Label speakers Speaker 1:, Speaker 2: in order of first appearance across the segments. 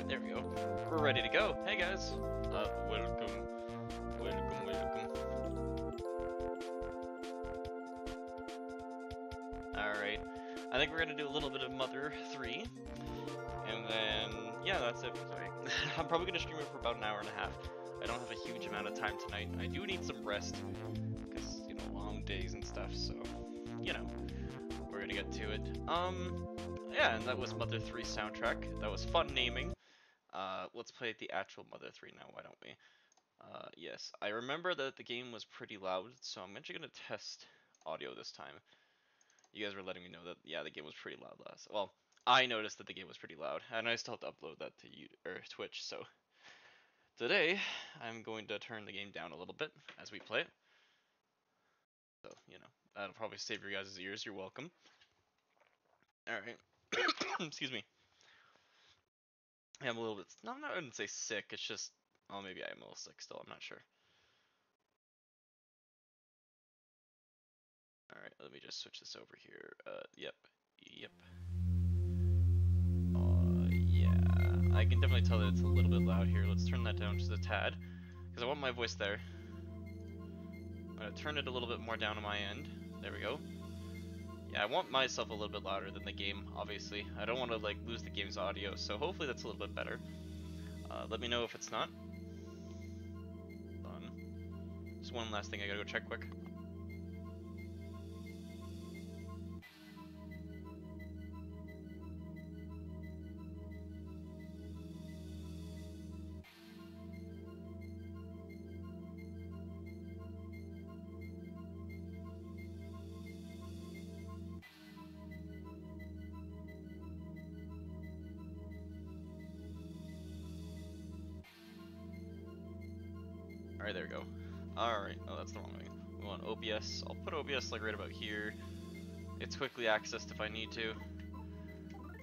Speaker 1: Alright, there we go. We're ready to go. Hey guys. Uh, welcome. Welcome, welcome. Alright. I think we're gonna do a little bit of Mother 3. And then, yeah, that's it today. I'm probably gonna stream it for about an hour and a half. I don't have a huge amount of time tonight. I do need some rest. Because, you know, long days and stuff, so, you know. We're gonna get to it. Um, yeah, and that was Mother 3 soundtrack. That was fun naming. Let's play the actual Mother 3 now, why don't we? Uh, yes, I remember that the game was pretty loud, so I'm actually gonna test audio this time. You guys were letting me know that, yeah, the game was pretty loud last. Well, I noticed that the game was pretty loud, and I still have to upload that to you or Twitch, so. Today, I'm going to turn the game down a little bit as we play it. So, you know, that'll probably save your guys' ears, you're welcome. Alright. Excuse me. I'm a little bit. No. I wouldn't say sick. It's just. Oh, maybe I am a little sick still. I'm not sure. All right. Let me just switch this over here. Uh. Yep. Yep. Uh. Yeah. I can definitely tell that it's a little bit loud here. Let's turn that down just a tad, because I want my voice there. I'm gonna turn it a little bit more down on my end. There we go. Yeah, I want myself a little bit louder than the game, obviously. I don't want to like lose the game's audio, so hopefully that's a little bit better. Uh, let me know if it's not. Just one last thing I gotta go check quick. There we go. Alright, oh that's the wrong way. We want OBS. I'll put OBS like right about here. It's quickly accessed if I need to.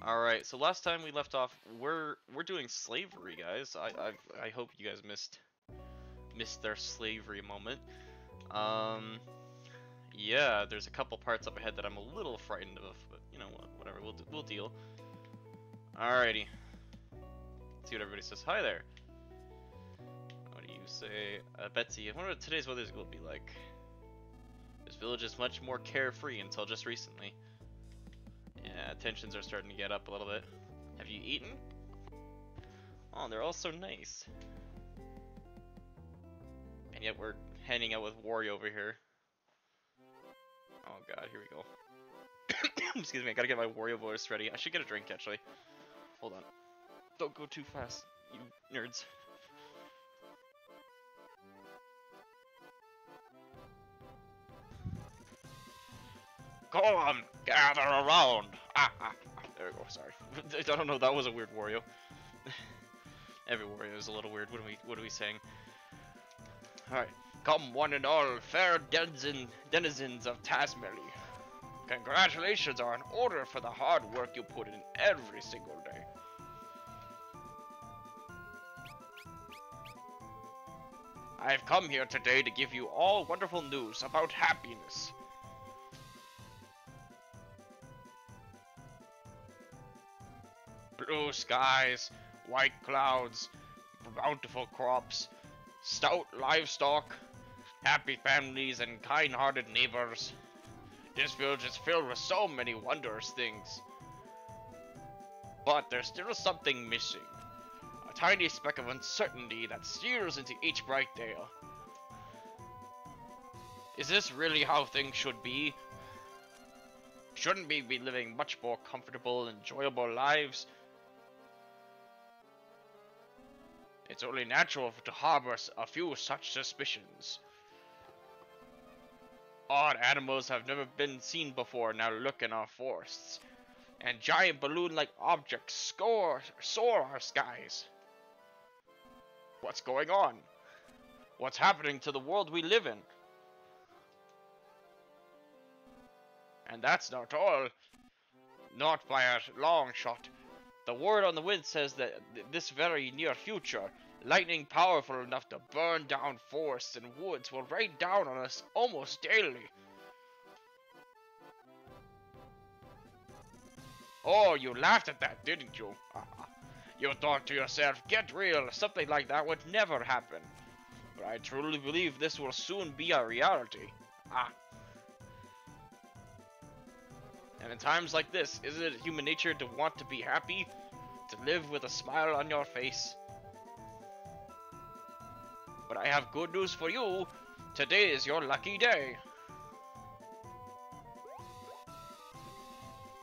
Speaker 1: Alright, so last time we left off, we're we're doing slavery, guys. I I I hope you guys missed missed their slavery moment. Um yeah, there's a couple parts up ahead that I'm a little frightened of, but you know what, whatever, we'll we'll deal. Alrighty. Let's see what everybody says. Hi there say, uh, Betsy, I wonder what today's weather is going to be like. This village is much more carefree until just recently. Yeah, tensions are starting to get up a little bit. Have you eaten? Oh, they're all so nice. And yet we're hanging out with Wario over here. Oh god, here we go. Excuse me, I gotta get my Wario voice ready. I should get a drink, actually. Hold on. Don't go too fast, you nerds. Come, gather around. Ah, ah, ah. There we go. Sorry. I don't know. That was a weird Wario. Every Wario is a little weird. What are we? What are we saying? All right. Come, one and all, fair denizen, denizens of Tazmily. Congratulations are in order for the hard work you put in every single day. I've come here today to give you all wonderful news about happiness. Blue skies, white clouds, bountiful crops, stout livestock, happy families, and kind-hearted neighbors. This village is filled with so many wondrous things. But there's still something missing. A tiny speck of uncertainty that steers into each bright day. Is this really how things should be? Shouldn't we be living much more comfortable, enjoyable lives It's only natural to harbor a few such suspicions. Odd animals have never been seen before now look in our forests, and giant balloon-like objects score, soar our skies. What's going on? What's happening to the world we live in? And that's not all. Not by a long shot. The word on the wind says that this very near future, lightning powerful enough to burn down forests and woods will rain down on us almost daily. Oh, you laughed at that, didn't you? You thought to yourself, get real, something like that would never happen. But I truly believe this will soon be a reality. Ah. And in times like this, isn't it human nature to want to be happy? To live with a smile on your face? But I have good news for you. Today is your lucky day.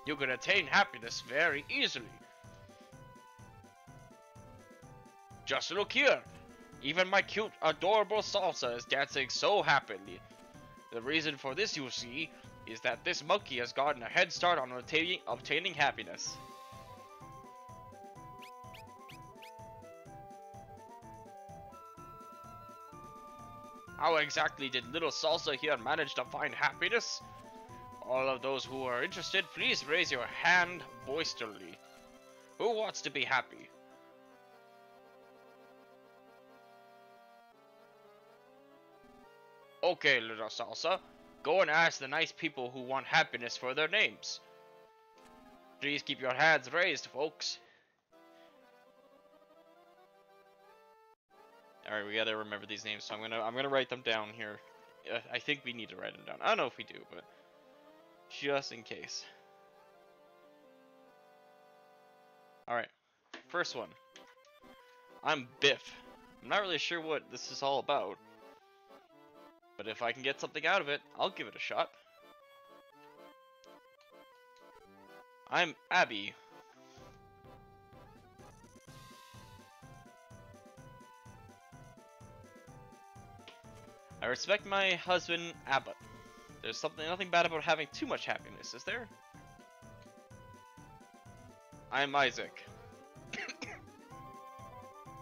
Speaker 1: You can attain happiness very easily. Just look here. Even my cute, adorable Salsa is dancing so happily. The reason for this, you see, is that this monkey has gotten a head start on obtaining, obtaining happiness. How exactly did little Salsa here manage to find happiness? All of those who are interested, please raise your hand boisterously. Who wants to be happy? Okay, little Salsa. Go and ask the nice people who want happiness for their names. Please keep your hands raised, folks. Alright, we gotta remember these names, so I'm gonna I'm gonna write them down here. Uh, I think we need to write them down. I don't know if we do, but just in case. Alright, first one. I'm Biff. I'm not really sure what this is all about. But if I can get something out of it, I'll give it a shot. I'm Abby. I respect my husband, Abbott. There's something nothing bad about having too much happiness, is there? I'm Isaac.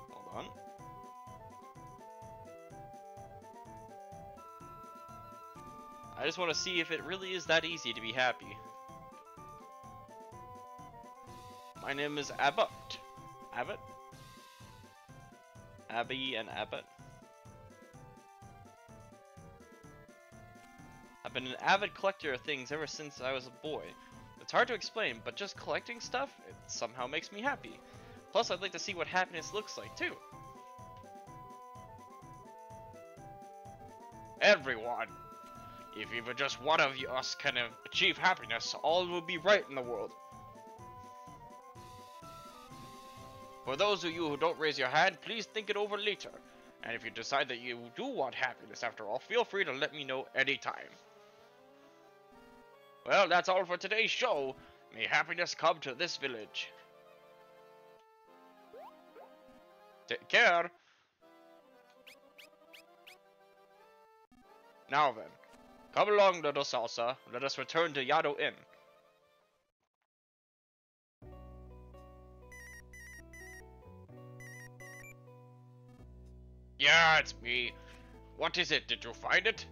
Speaker 1: Hold on. I just want to see if it really is that easy to be happy. My name is Abbott. Abbott? Abby and Abbott. I've been an avid collector of things ever since I was a boy. It's hard to explain, but just collecting stuff, it somehow makes me happy. Plus, I'd like to see what happiness looks like, too. Everyone! If even just one of us can achieve happiness, all will be right in the world. For those of you who don't raise your hand, please think it over later. And if you decide that you do want happiness after all, feel free to let me know anytime. Well, that's all for today's show. May happiness come to this village. Take care. Now then, come along, little Salsa. Let us return to Yado Inn. Yeah, it's me. What is it? Did you find it?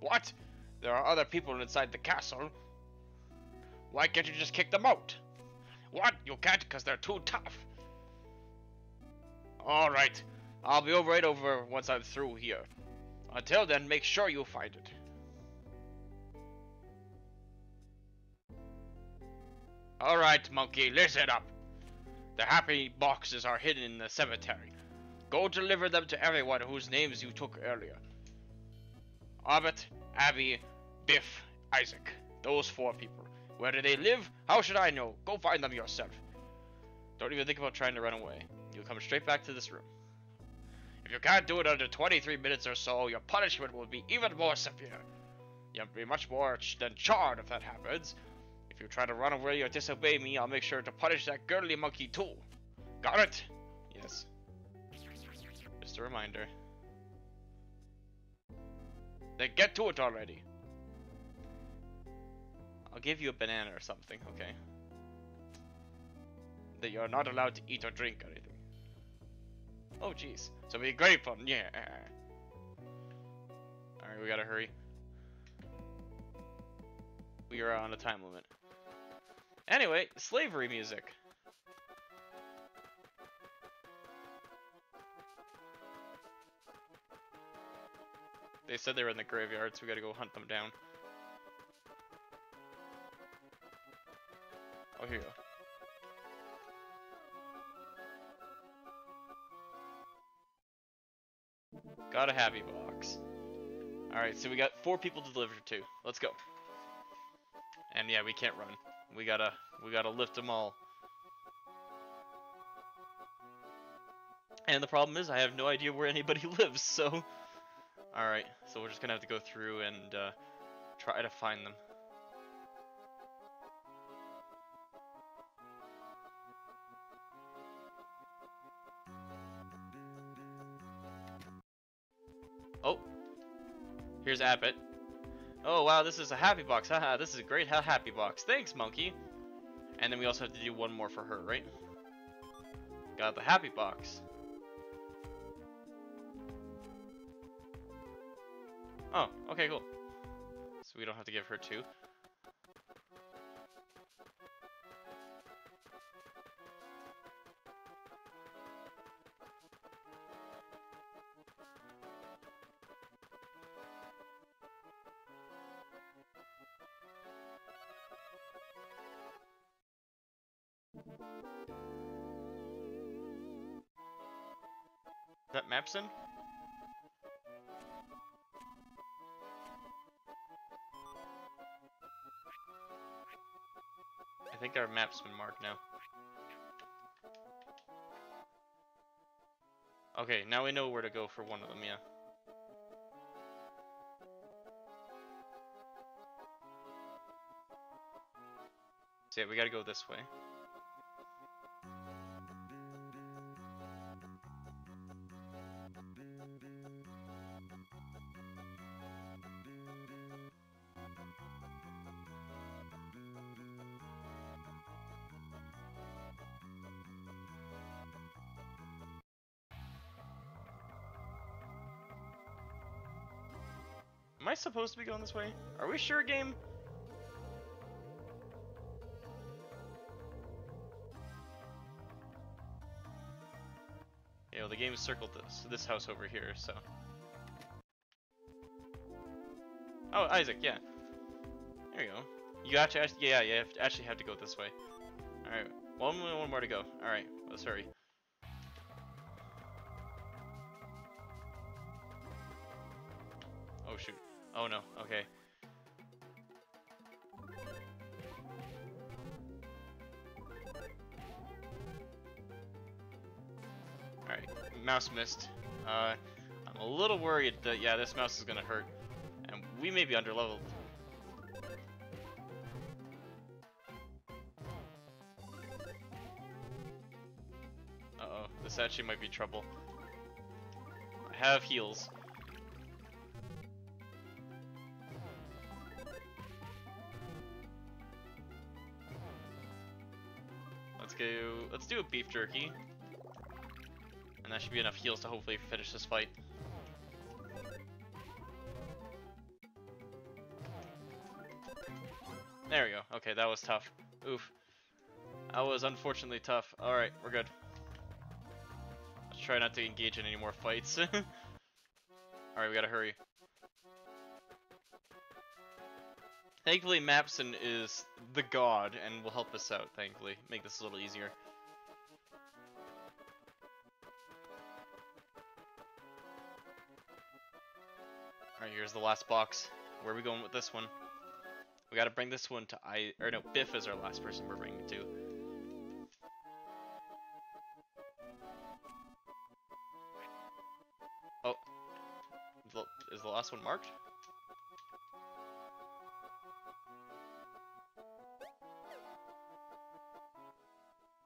Speaker 1: What? There are other people inside the castle. Why can't you just kick them out? What? You can't because they're too tough. Alright. I'll be over right over once I'm through here. Until then, make sure you find it. Alright, monkey, listen up. The happy boxes are hidden in the cemetery. Go deliver them to everyone whose names you took earlier. Abbott, Abby, Biff, Isaac. Those four people. Where do they live? How should I know? Go find them yourself. Don't even think about trying to run away. You'll come straight back to this room. If you can't do it under 23 minutes or so, your punishment will be even more severe. You'll be much more ch than charred if that happens. If you try to run away or disobey me, I'll make sure to punish that girly monkey too. Got it? Yes. Just a reminder. Then get to it already. I'll give you a banana or something, okay? That you're not allowed to eat or drink or anything. Oh, jeez. So be grateful, yeah. Alright, we gotta hurry. We are on a time limit. Anyway, slavery music. They said they were in the graveyard, so we gotta go hunt them down. Oh, here you go. Got a happy box. Alright, so we got four people to deliver to. Let's go. And yeah, we can't run. We gotta we gotta lift them all. And the problem is I have no idea where anybody lives, so Alright, so we're just gonna have to go through and uh, try to find them. Here's Abbott. Oh wow, this is a happy box. Haha, this is a great ha happy box. Thanks, monkey. And then we also have to do one more for her, right? Got the happy box. Oh, okay, cool. So we don't have to give her two. I think our map's been marked now. Okay, now we know where to go for one of them, yeah. So yeah, we gotta go this way. Supposed to be going this way? Are we sure, game? Yeah, well, the game circled this this house over here, so. Oh, Isaac, yeah. There you go. You actually, yeah, yeah, you have to, actually have to go this way. All right, one, one more to go. All right, let's mouse missed. Uh, I'm a little worried that, yeah, this mouse is gonna hurt. And we may be underleveled. Uh-oh, this actually might be trouble. I have heals. Let's go. Let's do a beef jerky. And that should be enough heals to hopefully finish this fight. There we go. Okay, that was tough. Oof. That was unfortunately tough. Alright, we're good. Let's try not to engage in any more fights. Alright, we gotta hurry. Thankfully, Mapson is the god and will help us out, thankfully. Make this a little easier. Alright, here's the last box. Where are we going with this one? We gotta bring this one to I- or no, Biff is our last person we're bringing to. Oh. Is the last one marked?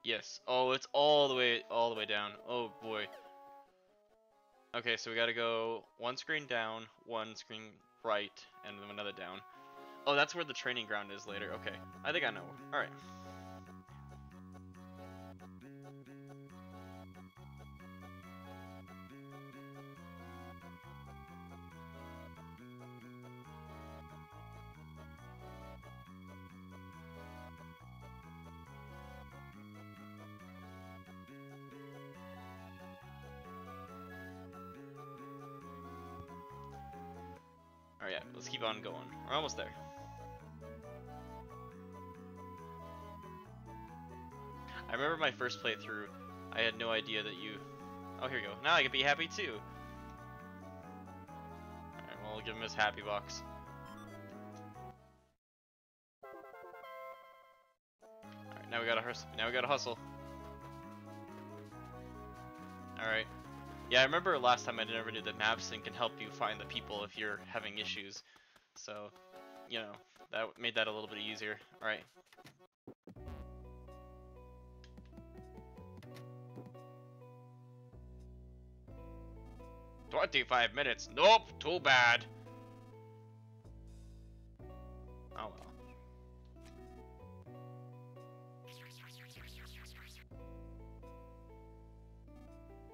Speaker 1: Yes. Oh, it's all the way all the way down. Oh boy. Okay, so we gotta go one screen down, one screen right, and then another down. Oh, that's where the training ground is later. Okay, I think I know. All right. Alright, We're almost there. I remember my first playthrough, I had no idea that you... Oh, here you go. Now I can be happy too. we'll give him his happy box. Alright, now we gotta hustle. Now we gotta hustle. Alright. Yeah, I remember last time I never knew that Mapson can help you find the people if you're having issues. So, you know, that made that a little bit easier. Alright. Twenty-five minutes. Nope, too bad. Oh well.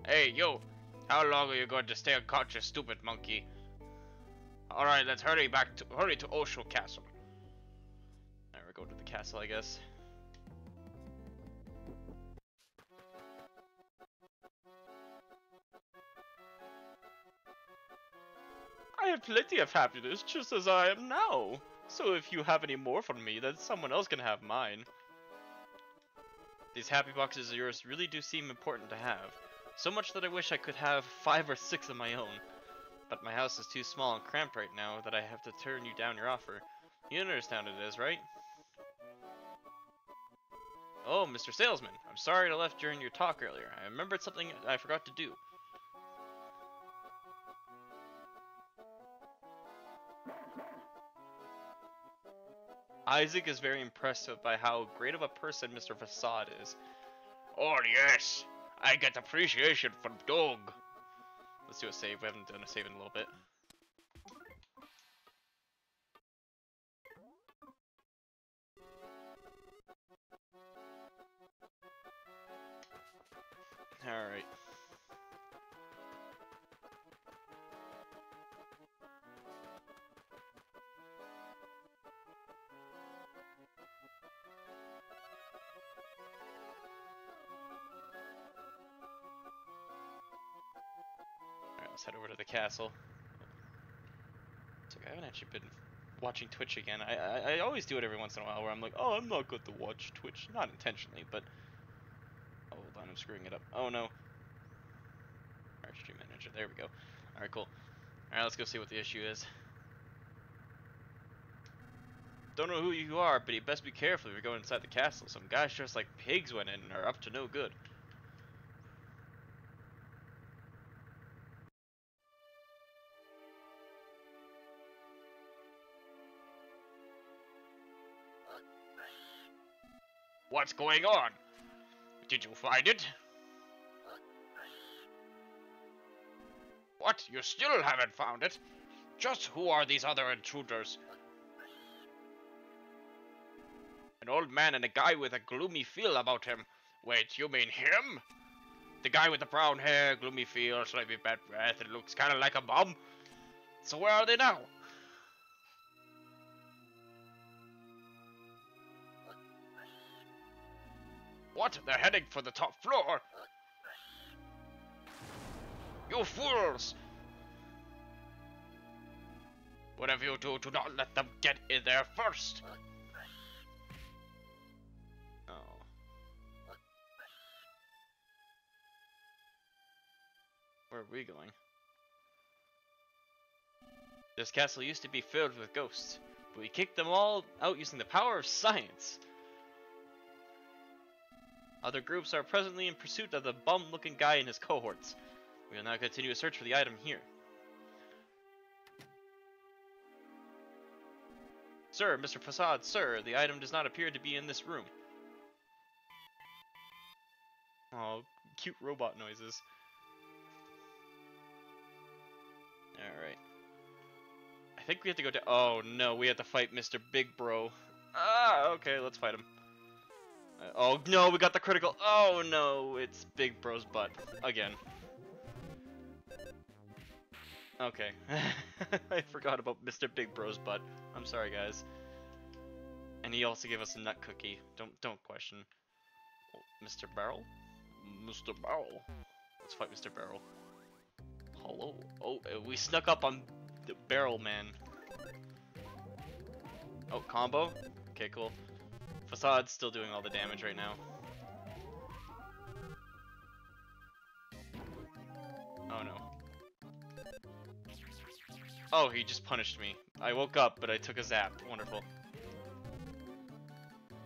Speaker 1: Hey, yo! How long are you going to stay unconscious, stupid monkey? Alright, let's hurry back to- hurry to Osohe Castle. Alright, we're going to the castle, I guess. I have plenty of happiness, just as I am now. So if you have any more for me, then someone else can have mine. These happy boxes of yours really do seem important to have. So much that I wish I could have five or six of my own. But my house is too small and cramped right now that I have to turn you down your offer. You understand it is, right? Oh, Mr. Salesman, I'm sorry I left during your talk earlier. I remembered something I forgot to do. Isaac is very impressed by how great of a person Mr. Fassad is. Oh yes, I get appreciation from Doug. Let's do a save. We haven't done a save in a little bit. Castle. It's like, I haven't actually been watching Twitch again. I, I I always do it every once in a while where I'm like, oh, I'm not good to watch Twitch. Not intentionally, but... Oh, hold on, I'm screwing it up. Oh, no. Alright, stream manager. There we go. Alright, cool. Alright, let's go see what the issue is. Don't know who you are, but you best be careful if you're going inside the castle. Some guys dressed like pigs went in and are up to no good. What's going on? Did you find it? What? You still haven't found it? Just who are these other intruders? An old man and a guy with a gloomy feel about him. Wait, you mean him? The guy with the brown hair, gloomy feel, slightly bad breath, and looks kind of like a bum. So where are they now? What? They're heading for the top floor? You fools! Whatever you do, do not let them get in there first! Where are we going? This castle used to be filled with ghosts, but we kicked them all out using the power of science. Other groups are presently in pursuit of the bum-looking guy and his cohorts. We will now continue a search for the item here. Sir, Mr. Fassad, sir, the item does not appear to be in this room. Oh, cute robot noises. Alright. I think we have to go to- oh no, we have to fight Mr. Big Bro. Ah, okay, let's fight him. Uh, oh no, we got the critical. Oh no, it's Big Bro's butt again. Okay, I forgot about Mr. Big Bro's butt. I'm sorry, guys. And he also gave us a nut cookie. Don't don't question. Mr. Barrel, Mr. Barrel. Let's fight Mr. Barrel. Hello. Oh, uh, we snuck up on the Barrel Man. Oh, combo. Okay, cool. Fassad's still doing all the damage right now. Oh no. Oh, he just punished me. I woke up, but I took a zap. Wonderful.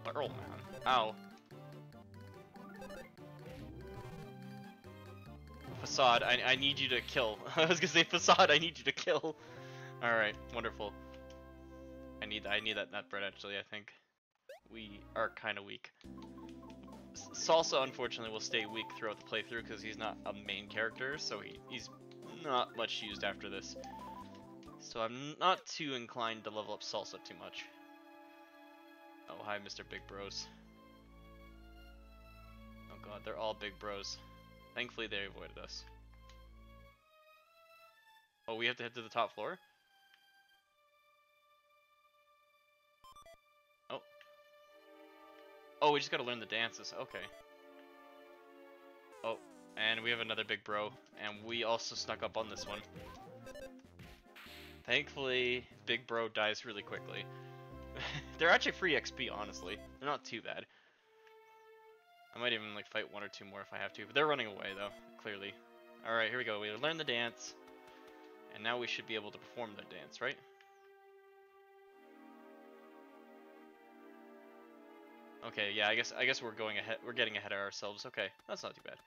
Speaker 1: Barrel oh, man. Ow. Fassad, I, I need you to kill. I was gonna say Fassad, I need you to kill. Alright, wonderful. I need I need that nut bread actually, I think. We are kinda weak. Salsa, unfortunately, will stay weak throughout the playthrough because he's not a main character, so he, he's not much used after this. So I'm not too inclined to level up Salsa too much. Oh, hi, Mr. Big Bros. Oh god, they're all big bros. Thankfully, they avoided us. Oh, we have to head to the top floor? Oh, we just gotta learn the dances. Okay. Oh, and we have another big bro, and we also snuck up on this one. Thankfully, Big Bro dies really quickly. They're actually free XP, honestly. They're not too bad. I might even like fight one or two more if I have to, but they're running away though, clearly. Alright, here we go. We learn the dance, and now we should be able to perform the dance, right? Okay, yeah, I guess I guess we're going ahead we're getting ahead of ourselves. Okay, that's not too bad.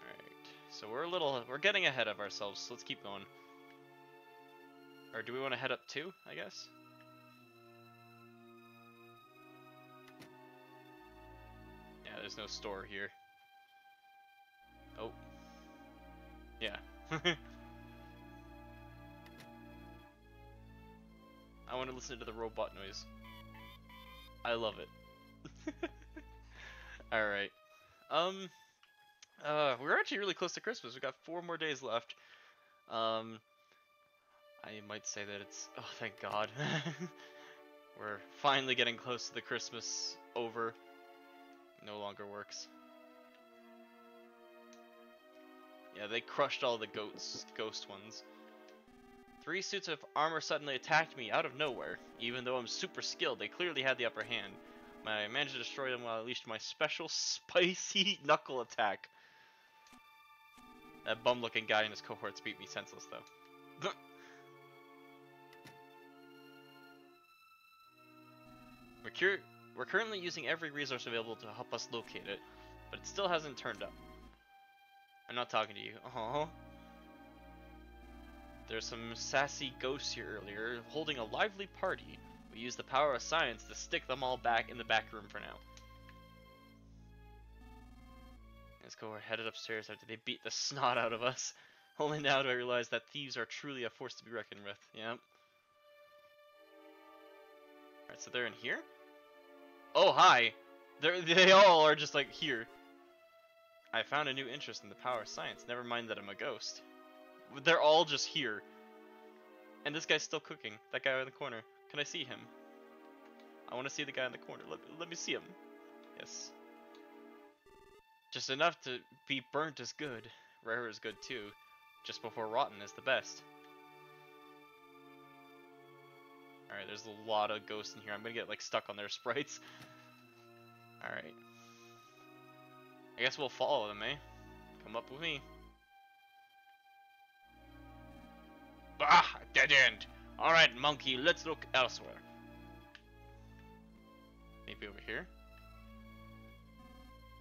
Speaker 1: Alright. So we're a little, we're getting ahead of ourselves, so let's keep going. Or do we want to head up too, I guess? Yeah, there's no store here. Oh. Yeah. I want to listen to the robot noise. I love it. Alright. Um... Uh, we're actually really close to Christmas. We've got four more days left. Um, I might say that it's... Oh, thank God. we're finally getting close to the Christmas over. No longer works. Yeah, they crushed all the goats, ghost ones. Three suits of armor suddenly attacked me out of nowhere. Even though I'm super skilled, they clearly had the upper hand. I managed to destroy them while I unleashed my special spicy knuckle attack. That bum-looking guy and his cohorts beat me senseless, though. we're, cur we're currently using every resource available to help us locate it, but it still hasn't turned up. I'm not talking to you. Oh. There's some sassy ghosts here earlier, holding a lively party. We use the power of science to stick them all back in the back room for now. Let's go, we're headed upstairs after they beat the snot out of us. Only now do I realize that thieves are truly a force to be reckoned with. Yep. Alright, so they're in here? Oh, hi! They're, they all are just, like, here. I found a new interest in the power of science. Never mind that I'm a ghost. They're all just here. And this guy's still cooking. That guy in the corner. Can I see him? I want to see the guy in the corner. Let, let me see him. Yes. Just enough to be burnt is good. Rare is good too. Just before rotten is the best. Alright, there's a lot of ghosts in here. I'm gonna get like stuck on their sprites. Alright. I guess we'll follow them, eh? Come up with me. Bah! Dead end! Alright, monkey, let's look elsewhere. Maybe over here?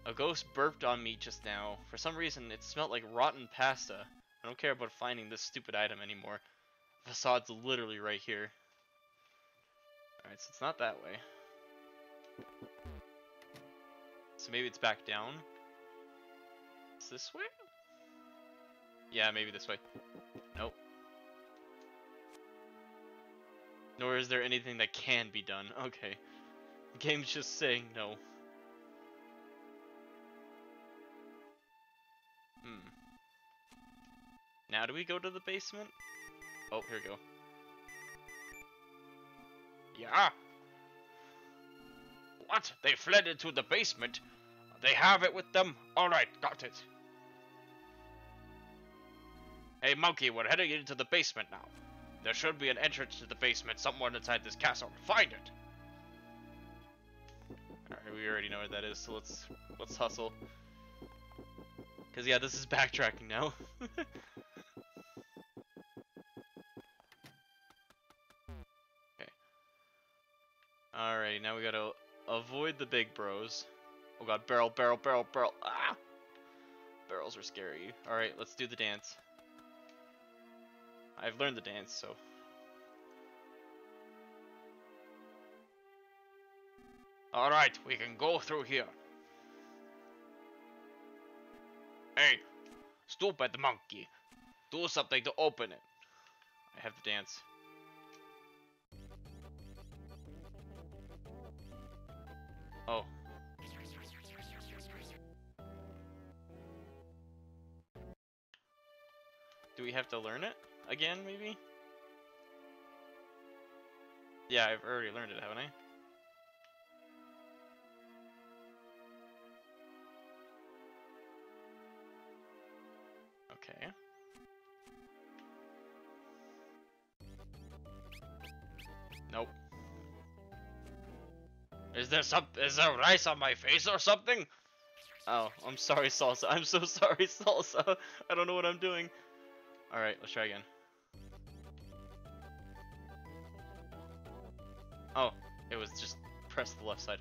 Speaker 1: A ghost burped on me just now. For some reason, it smelled like rotten pasta. I don't care about finding this stupid item anymore. The Fassad's literally right here. Alright, so it's not that way. So maybe it's back down? It's this way? Yeah, maybe this way. Nor is there anything that can be done. Okay. The game's just saying no. Hmm. Now do we go to the basement? Oh, here we go. Yeah. What? They fled into the basement? They have it with them? Alright, got it. Hey, Monkey, we're heading into the basement now. There should be an entrance to the basement somewhere inside this castle. Find it! Alright, we already know where that is, so let's let's hustle. Cause yeah, this is backtracking now. okay. Alright, now we gotta avoid the big bros. Oh god, barrel, barrel, barrel, barrel. Ah! Barrels are scary. Alright, let's do the dance. I've learned the dance, so. Alright, we can go through here. Hey, stupid monkey. Do something to open it. I have the dance. Oh. Do we have to learn it again, maybe? Yeah, I've already learned it, haven't I? Okay. Nope. Is there some is there rice on my face or something? Oh, I'm sorry, Salsa. I'm so sorry, Salsa. I don't know what I'm doing. Alright, let's try again. Oh, it was just press the left side.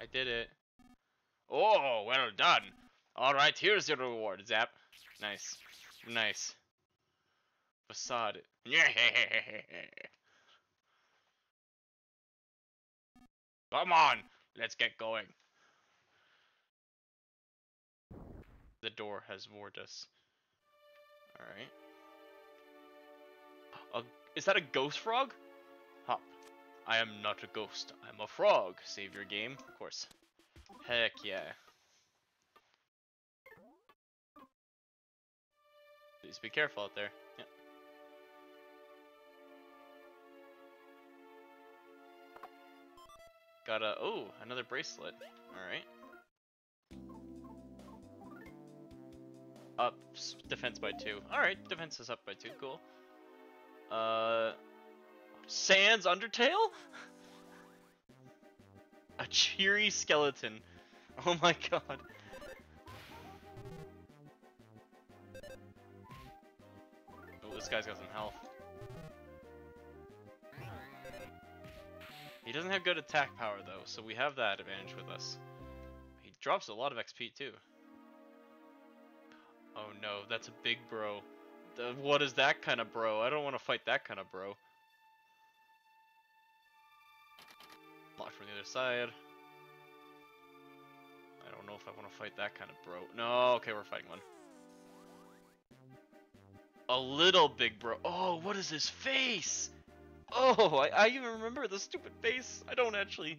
Speaker 1: I did it. Oh, well done. Alright, here's your reward, Zap. Nice. Nice. Fassad. Come on, let's get going. The door has warned us. Alright. Is that a ghost frog? Hop. I am not a ghost. I'm a frog. Save your game, of course. Heck yeah. Please be careful out there. Got a oh another bracelet. All right. Up defense by two. All right, defense is up by two. Cool. Uh, Sans Undertale. a cheery skeleton. Oh my god. Oh, this guy's got some health. He doesn't have good attack power though, so we have that advantage with us. He drops a lot of XP too. Oh no, that's a big bro. The, what is that kind of bro? I don't want to fight that kind of bro. Block from the other side. I don't know if I want to fight that kind of bro. No, okay, we're fighting one. A little big bro. Oh, what is his face? Oh, I, I even remember the stupid face. I don't actually.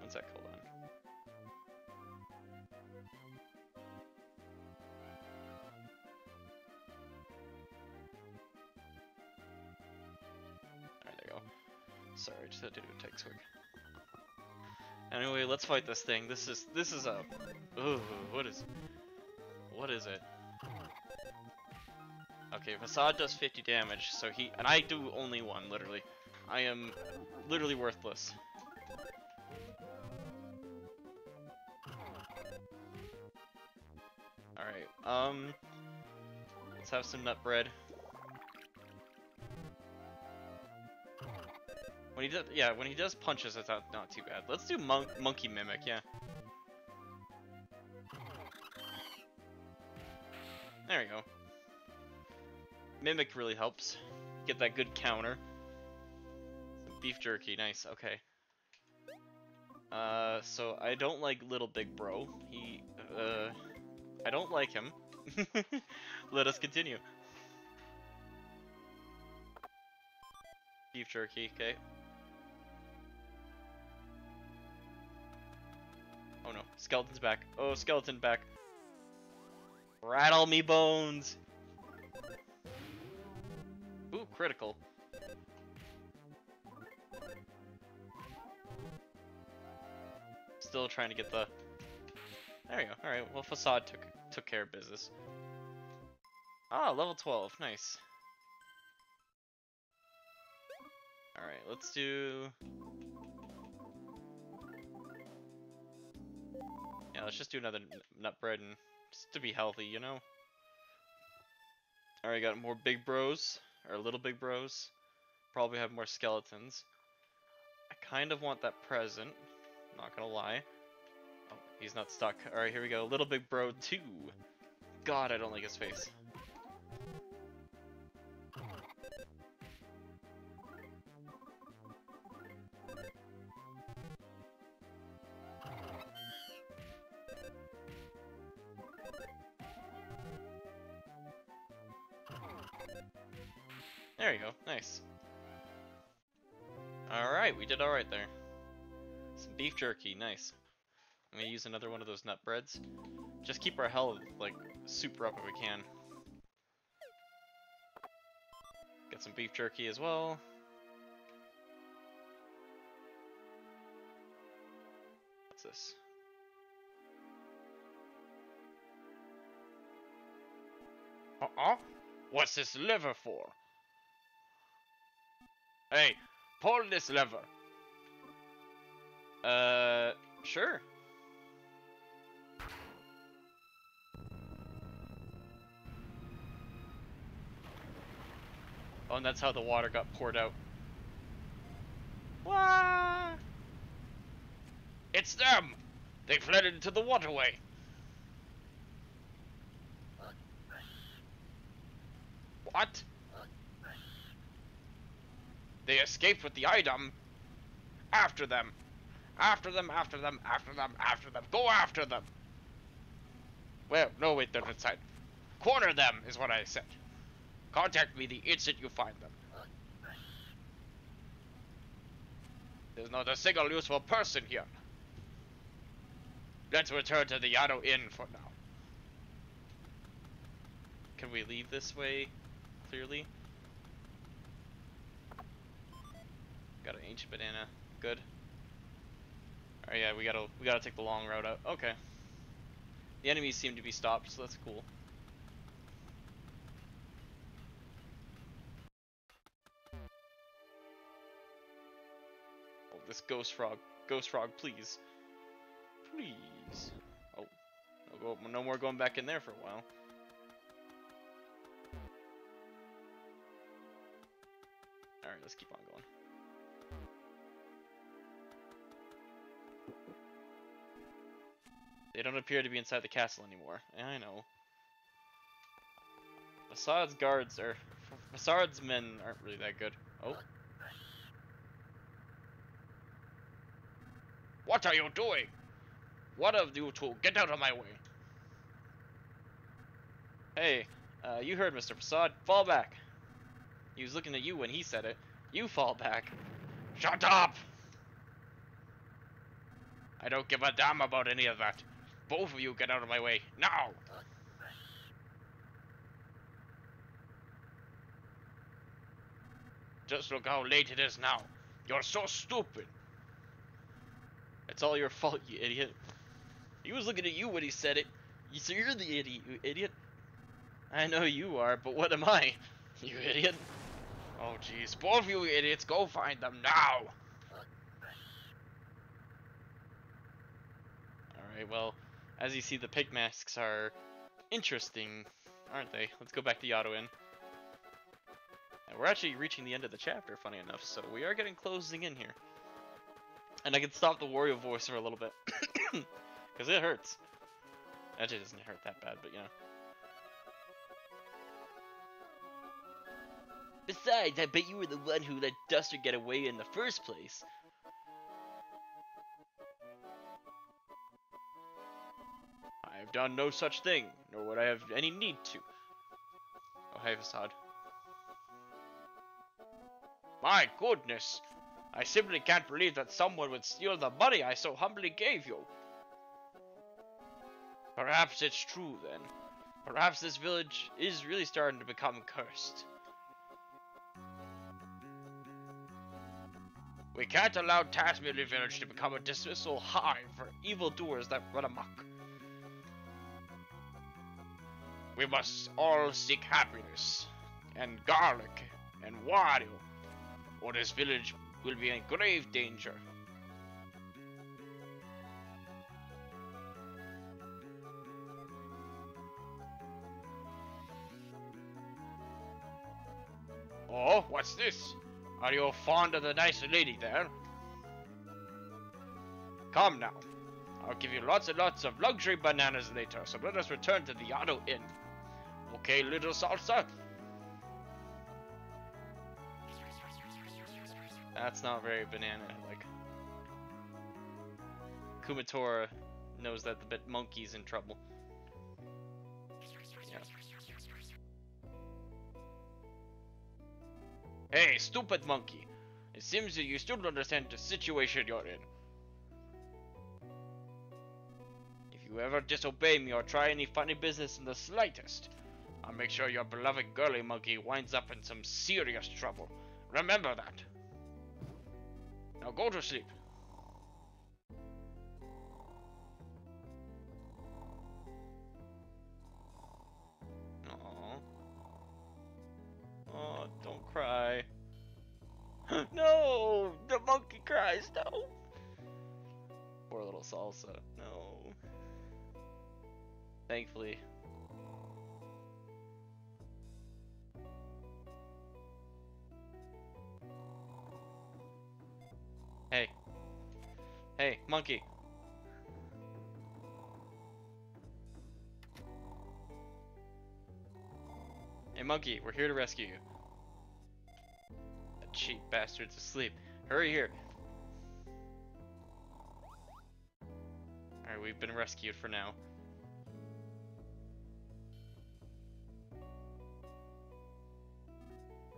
Speaker 1: One sec, hold on. There you go. Sorry, just had to do a text quick. Anyway, let's fight this thing. This is this is a ooh, what is what is it? Okay, Fassad does 50 damage, so he and I do only one, literally. I am literally worthless. Alright, um let's have some nut bread. When he does, yeah, when he does punches, it's not, not too bad. Let's do mon monkey mimic, yeah. There we go. Mimic really helps. Get that good counter. Beef jerky, nice, okay. Uh, so I don't like Little Big Bro. He, uh, I don't like him. Let us continue. Beef jerky, okay. Oh no, skeleton's back. Oh, skeleton back. Rattle me bones. Ooh, critical. Still trying to get the There we go. All right. Well, Fassad took took care of business. Ah, level 12. Nice. All right. Let's do. Yeah, let's just do another nut bread and just to be healthy, you know. All right, got more big bros or little big bros. Probably have more skeletons. I kind of want that present. Not gonna lie. Oh, he's not stuck. Alright, here we go. Little Big Bro 2. God, I don't like his face. There you go. Nice. Alright, we did alright there. Some beef jerky, nice. I'm gonna use another one of those nut breads. Just keep our health, like, super up if we can. Get some beef jerky as well. What's this? Uh-uh? What's this liver for? Hey, pull this lever. Uh, sure. Oh, and that's how the water got poured out. Wah! It's them! They fled into the waterway. What? They escaped with the item. After them. After them, after them, after them, after them. Go after them! Well, no, wait, they're inside. Corner them, is what I said. Contact me the instant you find them. There's not a single useful person here. Let's return to the Yado Inn for now. Can we leave this way, clearly? Got an ancient banana. Good. Alright, yeah, we gotta we gotta take the long route out. Okay. The enemies seem to be stopped, so that's cool. Oh, this ghost frog. Ghost frog, please. Please. Oh. No, no more going back in there for a while. Alright, let's keep on They don't appear to be inside the castle anymore. I know. Fassad's guards are... Fassad's men aren't really that good. Oh. What are you doing? What of you two? Get out of my way. Hey, uh, you heard Mr. Fassad. Fall back. He was looking at you when he said it. You fall back. Shut up! I don't give a damn about any of that. Both of you get out of my way. Now! Just look how late it is now. You're so stupid. It's all your fault, you idiot. He was looking at you when he said it. So you're the idiot, you idiot. I know you are, but what am I? You idiot. Oh jeez, both of you idiots, go find them now! Alright, well, as you see, the pig masks are interesting, aren't they? Let's go back to Yado Inn. And we're actually reaching the end of the chapter, funny enough, so we are getting closing in here. And I can stop the Wario voice for a little bit. Because it hurts. Actually, it doesn't hurt that bad, but you know. Besides, I bet you were the one who let Duster get away in the first place. Have done no such thing, nor would I have any need to. Oh, hey, Fassad. My goodness! I simply can't believe that someone would steal the money I so humbly gave you. Perhaps it's true then. Perhaps this village is really starting to become cursed. We can't allow Tazmily Village to become a dismissal hive for evildoers that run amok.
Speaker 2: We must all seek happiness, and garlic, and Wario, or this village will be in grave danger. Oh, what's this? Are you fond of the nice lady there? Come now. I'll give you lots and lots of luxury bananas later, so let us return to the Yado Inn. Okay, little salsa?
Speaker 1: That's not very banana like. Kumatora knows that the monkey's in trouble. Yeah.
Speaker 2: Hey, stupid monkey. It seems that you still don't understand the situation you're in. If you ever disobey me or try any funny business in the slightest, I'll make sure your beloved girly monkey winds up in some serious trouble. Remember that. Now go to sleep.
Speaker 1: Oh, don't cry. no! The monkey cries, no! Poor little salsa, no. Thankfully. Hey, monkey. Hey, monkey, we're here to rescue you. That cheap bastard's asleep. Hurry here. Alright, we've been rescued for now.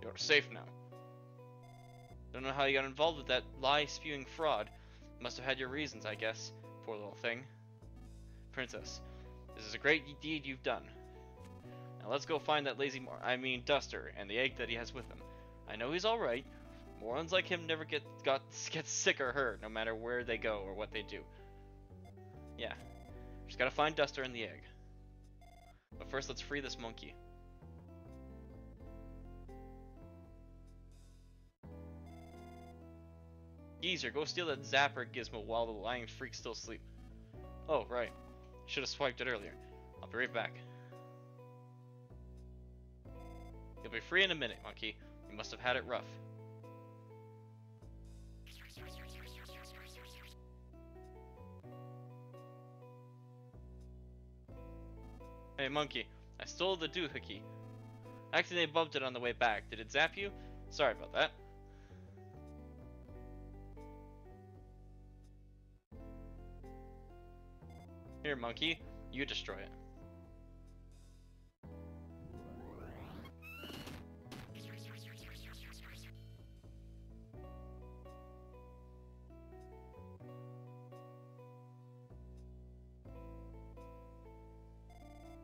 Speaker 2: You're safe now.
Speaker 1: Don't know how you got involved with that lie-spewing fraud. Must have had your reasons, I guess. Poor little thing. Princess, this is a great deed you've done. Now let's go find that lazy Mor- I mean Duster and the egg that he has with him. I know he's alright. Morons like him never get got get sick or hurt, no matter where they go or what they do. Yeah. Just gotta find Duster and the egg. But first let's free this monkey. Geezer, go steal that zapper gizmo while the lying freaks still sleep. Oh, right. Should have swiped it earlier. I'll be right back. You'll be free in a minute, monkey. You must have had it rough. Hey, monkey. I stole the doohickey. Actually, Accidentally bumped it on the way back. Did it zap you? Sorry about that. Here, monkey. You destroy it.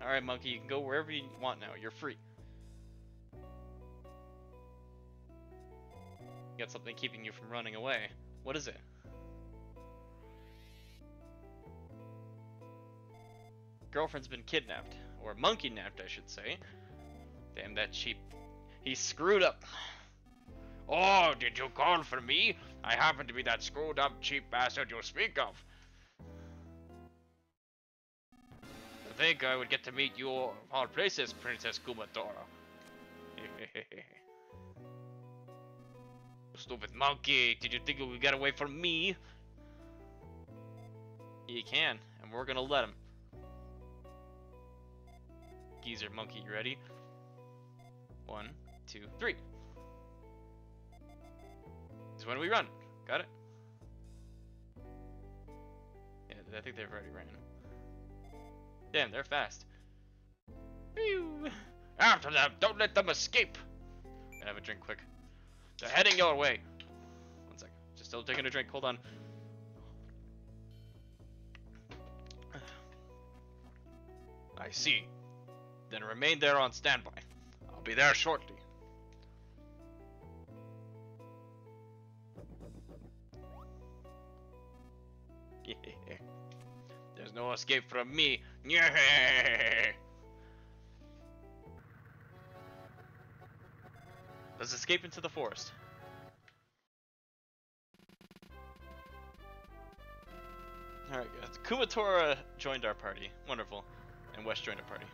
Speaker 1: Alright, monkey, you can go wherever you want now. You're free. You got something keeping you from running away. What is it? Girlfriend's been kidnapped. Or monkey napped, I should say. Damn that cheap. He screwed up.
Speaker 2: Oh, did you call for me? I happen to be that screwed up cheap bastard you speak of. I think I would get to meet you of all places, Princess Kumatora. Stupid monkey, did you think you would get away from me?
Speaker 1: You can, and we're gonna let him. Geezer monkey, you ready? One, two, three. This is when we run. Got it? Yeah, I think they've already ran. Damn, they're fast.
Speaker 2: After them, don't let them escape.
Speaker 1: Gonna have a drink quick.
Speaker 2: They're heading your way.
Speaker 1: One sec. Just still taking a drink. Hold on.
Speaker 2: I see. Then remain there on standby. I'll be there shortly. Yeah. There's no escape from me. Yeah.
Speaker 1: Let's escape into the forest. Alright guys, Kumatora joined our party. Wonderful. And West joined our party.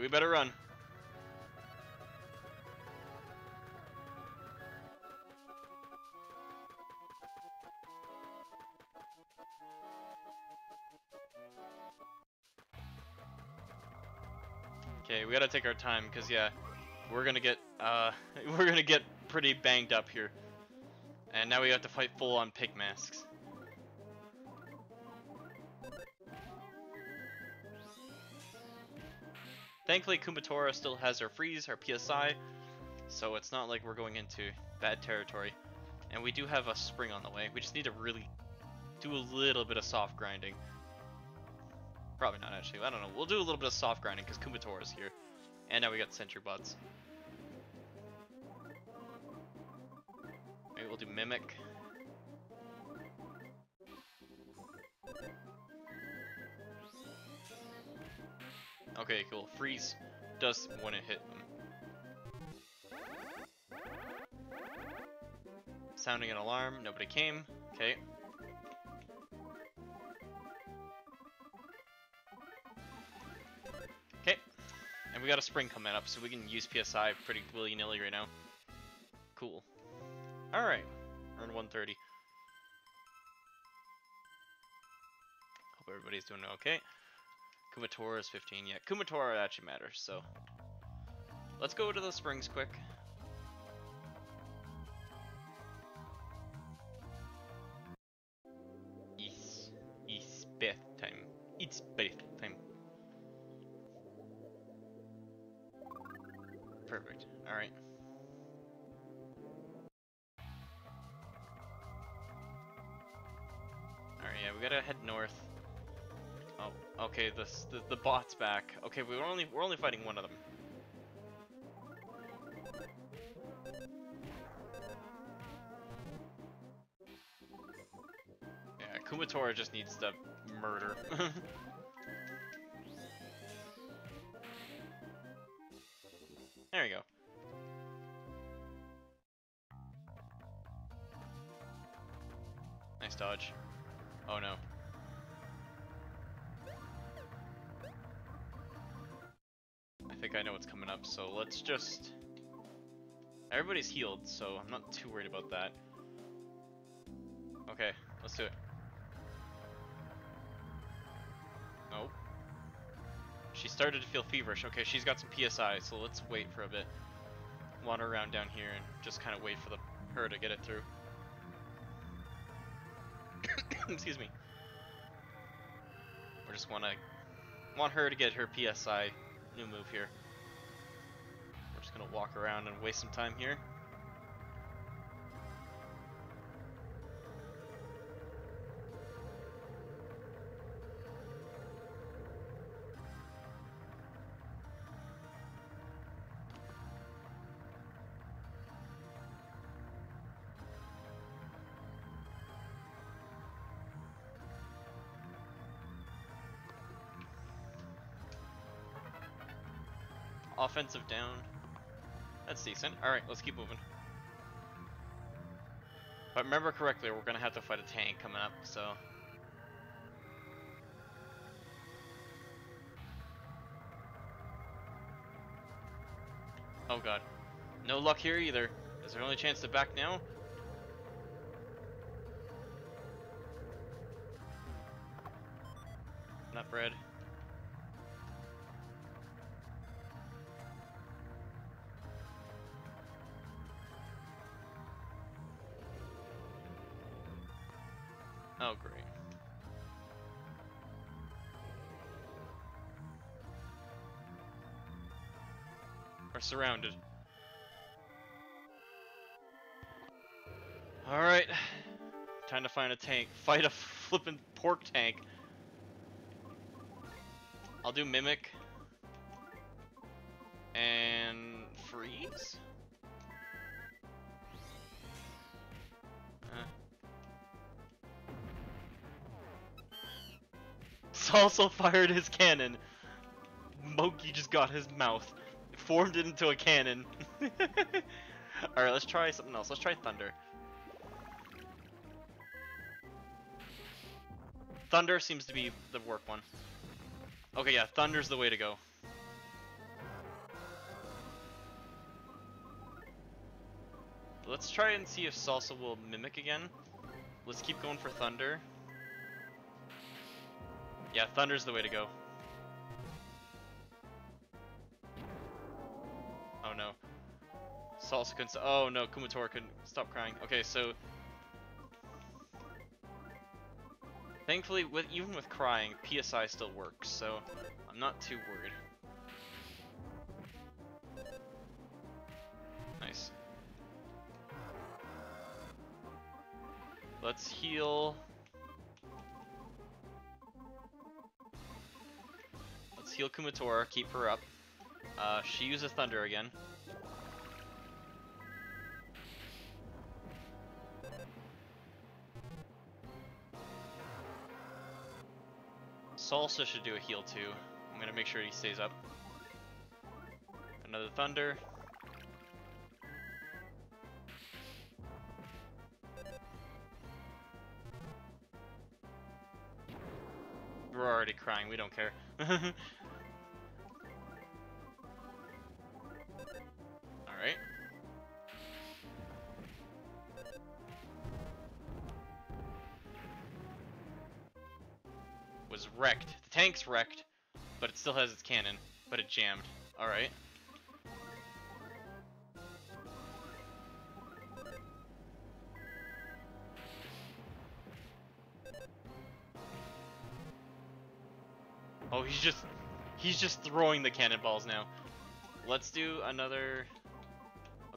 Speaker 1: We better run. Okay, we gotta take our time, cause yeah, we're gonna get uh, we're gonna get pretty banged up here, and now we have to fight full on pig masks. Thankfully, Kumatora still has her freeze, her PSI, so it's not like we're going into bad territory. And we do have a spring on the way. We just need to really do a little bit of soft grinding. Probably not actually. I don't know. We'll do a little bit of soft grinding because Kumatora is here. And now we got Sentry Buds. Maybe we'll do Mimic. Okay, cool. Freeze does when it hit them. Sounding an alarm, nobody came. Okay. Okay. And we got a spring coming up, so we can use PSI pretty willy-nilly right now. Cool. Alright. Earn 130. Hope everybody's doing okay. Kumatora is 15. Yeah, Kumatora actually matters, so. Let's go to the springs quick. The, bot's back. Okay, we're only we're only fighting one of them. Yeah, Kumatora just needs to murder. there we go. Nice dodge. Oh no. Up, so let's just... Everybody's healed, so I'm not too worried about that. Okay, let's do it. Nope. She started to feel feverish. Okay, she's got some PSI, so let's wait for a bit. Wander around down here and just kind of wait for the her to get it through. Excuse me. We just want to want her to get her PSI new move here. Gonna walk around and waste some time here. Offensive down. That's decent. Alright, let's keep moving. But remember correctly, we're gonna have to fight a tank coming up, so... Oh god. No luck here either. Is there only chance to back now? Not bread. We're surrounded. Alright. Time to find a tank. Fight a flippin' pork tank. I'll do Mimic. And freeze? also fired his cannon. Moki just got his mouth, formed it into a cannon. Alright, let's try something else. Let's try Thunder. Thunder seems to be the work one. Okay, yeah, Thunder's the way to go. Let's try and see if Salsa will mimic again. Let's keep going for Thunder. Yeah, Thunder's the way to go. Salsa couldn't. Oh no, Kumatora couldn't stop crying. Okay, so. Thankfully, with even with crying, PSI still works, so I'm not too worried. Nice. Let's heal. Let's heal Kumatora, keep her up. Uh, she uses Thunder again. Salsa should do a heal too. I'm gonna make sure he stays up. Another Thunder. We're already crying, we don't care. wrecked. The tank's wrecked, but it still has its cannon, but it jammed. Alright. Oh, he's just he's just throwing the cannonballs now. Let's do another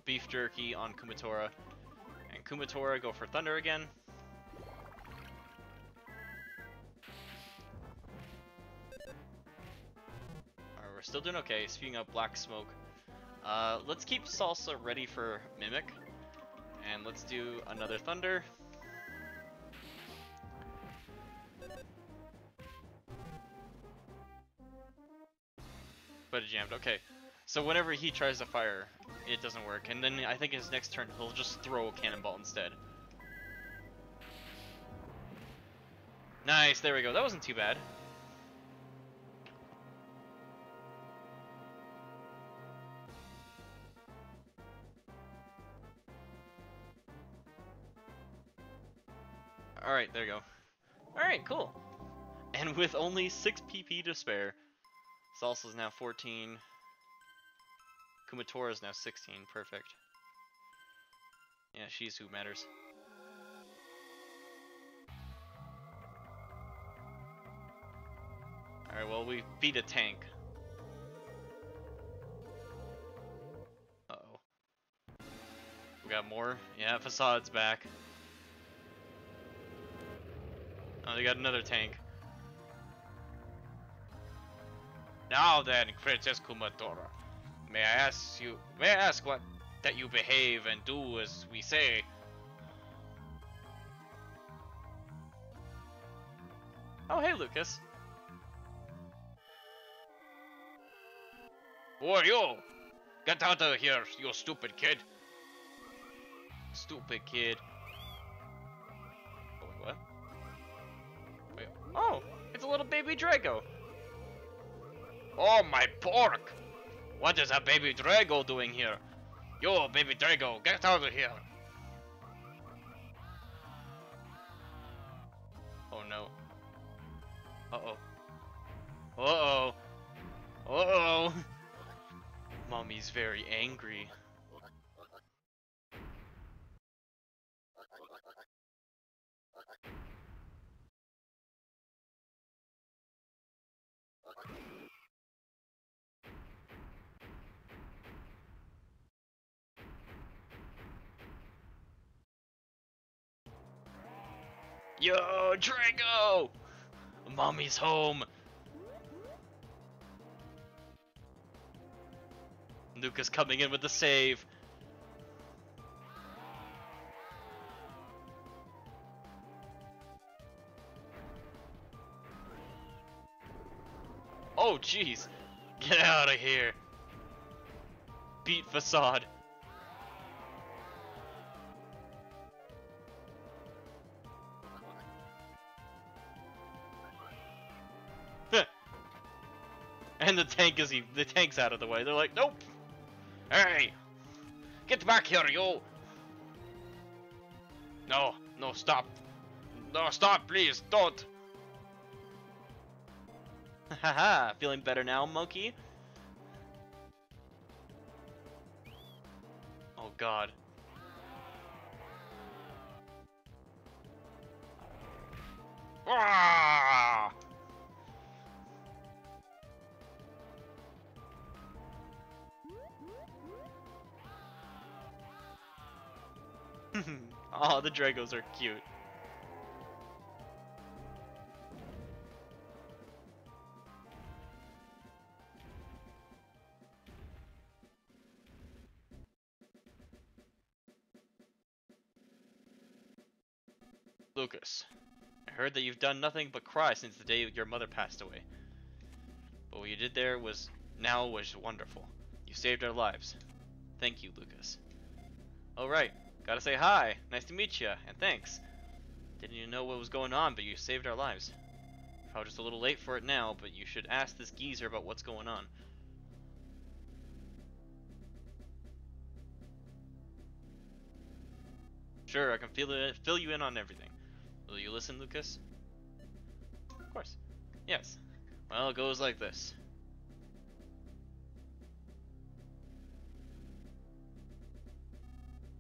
Speaker 1: beef jerky on Kumatora. And Kumatora go for thunder again. Still doing okay, spewing out black smoke. Uh, let's keep Salsa ready for Mimic. And let's do another Thunder. But it jammed, okay. So whenever he tries to fire, it doesn't work. And then I think his next turn, he'll just throw a cannonball instead. Nice, there we go. That wasn't too bad. Alright, there you go. Alright, cool. And with only 6 PP to spare, Salsa's now 14. Kumatora is now 16. Perfect. Yeah, she's who matters. Alright, well, we beat a tank. Uh-oh. We got more? Yeah, Fassad's back. Oh, they got another tank.
Speaker 2: Now then, Princess Kumatora, may I ask you, may I ask what that you behave and do as we say?
Speaker 1: Oh, hey, Lucas.
Speaker 2: Who are you? Get out of here, you stupid kid.
Speaker 1: Stupid kid. Oh, it's a little baby Drago.
Speaker 2: Oh my pork! What is a baby Drago doing here? Yo, baby Drago, get out of here!
Speaker 1: Oh no. Uh-oh. Uh-oh. Uh-oh. Mommy's very angry. Yo, Drago! Mommy's home! Lucas coming in with the save. Oh, jeez. Get out of here. beat Fassad. And the tank is the tank's out of the way. They're like, nope.
Speaker 2: Hey! Get back here, you! No, no, stop. No, stop, please, don't!
Speaker 1: Haha, feeling better now, monkey? Oh god.
Speaker 2: Ah!
Speaker 1: oh, the Dragos are cute. Lucas, I heard that you've done nothing but cry since the day your mother passed away. But what you did there was now was wonderful. You saved our lives. Thank you, Lucas. Alright, gotta say hi. Nice to meet you, and thanks. Didn't even know what was going on, but you saved our lives. Probably just a little late for it now, but you should ask this geezer about what's going on. Sure, I can fill, it, fill you in on everything. Will you listen, Lucas? Of course. Yes. Well, it goes like this.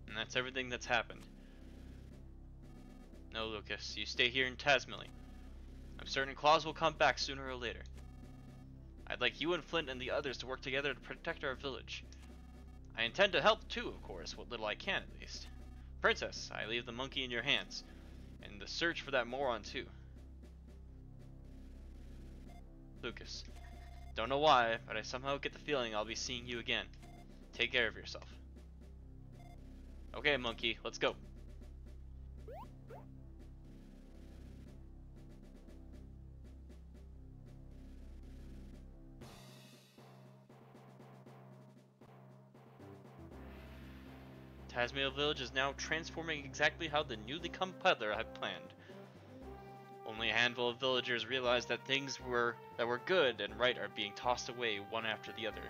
Speaker 1: And that's everything that's happened. No, Lucas, you stay here in Tazmily. I'm certain Claus will come back sooner or later. I'd like you and Flint and the others to work together to protect our village. I intend to help too, of course, what little I can at least. Princess, I leave the monkey in your hands, and the search for that moron too. Lucas, don't know why, but I somehow get the feeling I'll be seeing you again. Take care of yourself. Okay, monkey, let's go. Tazmily Village is now transforming exactly how the newly come peddler had planned. Only a handful of villagers realize that things were that were good and right are being tossed away one after the other.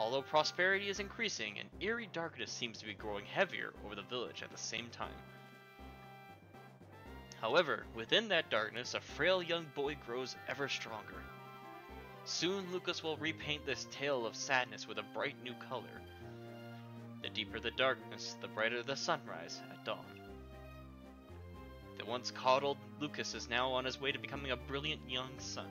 Speaker 1: Although prosperity is increasing, an eerie darkness seems to be growing heavier over the village at the same time. However, within that darkness, a frail young boy grows ever stronger. Soon, Lucas will repaint this tale of sadness with a bright new color. The deeper the darkness, the brighter the sunrise at dawn. The once coddled Lucas is now on his way to becoming a brilliant young son.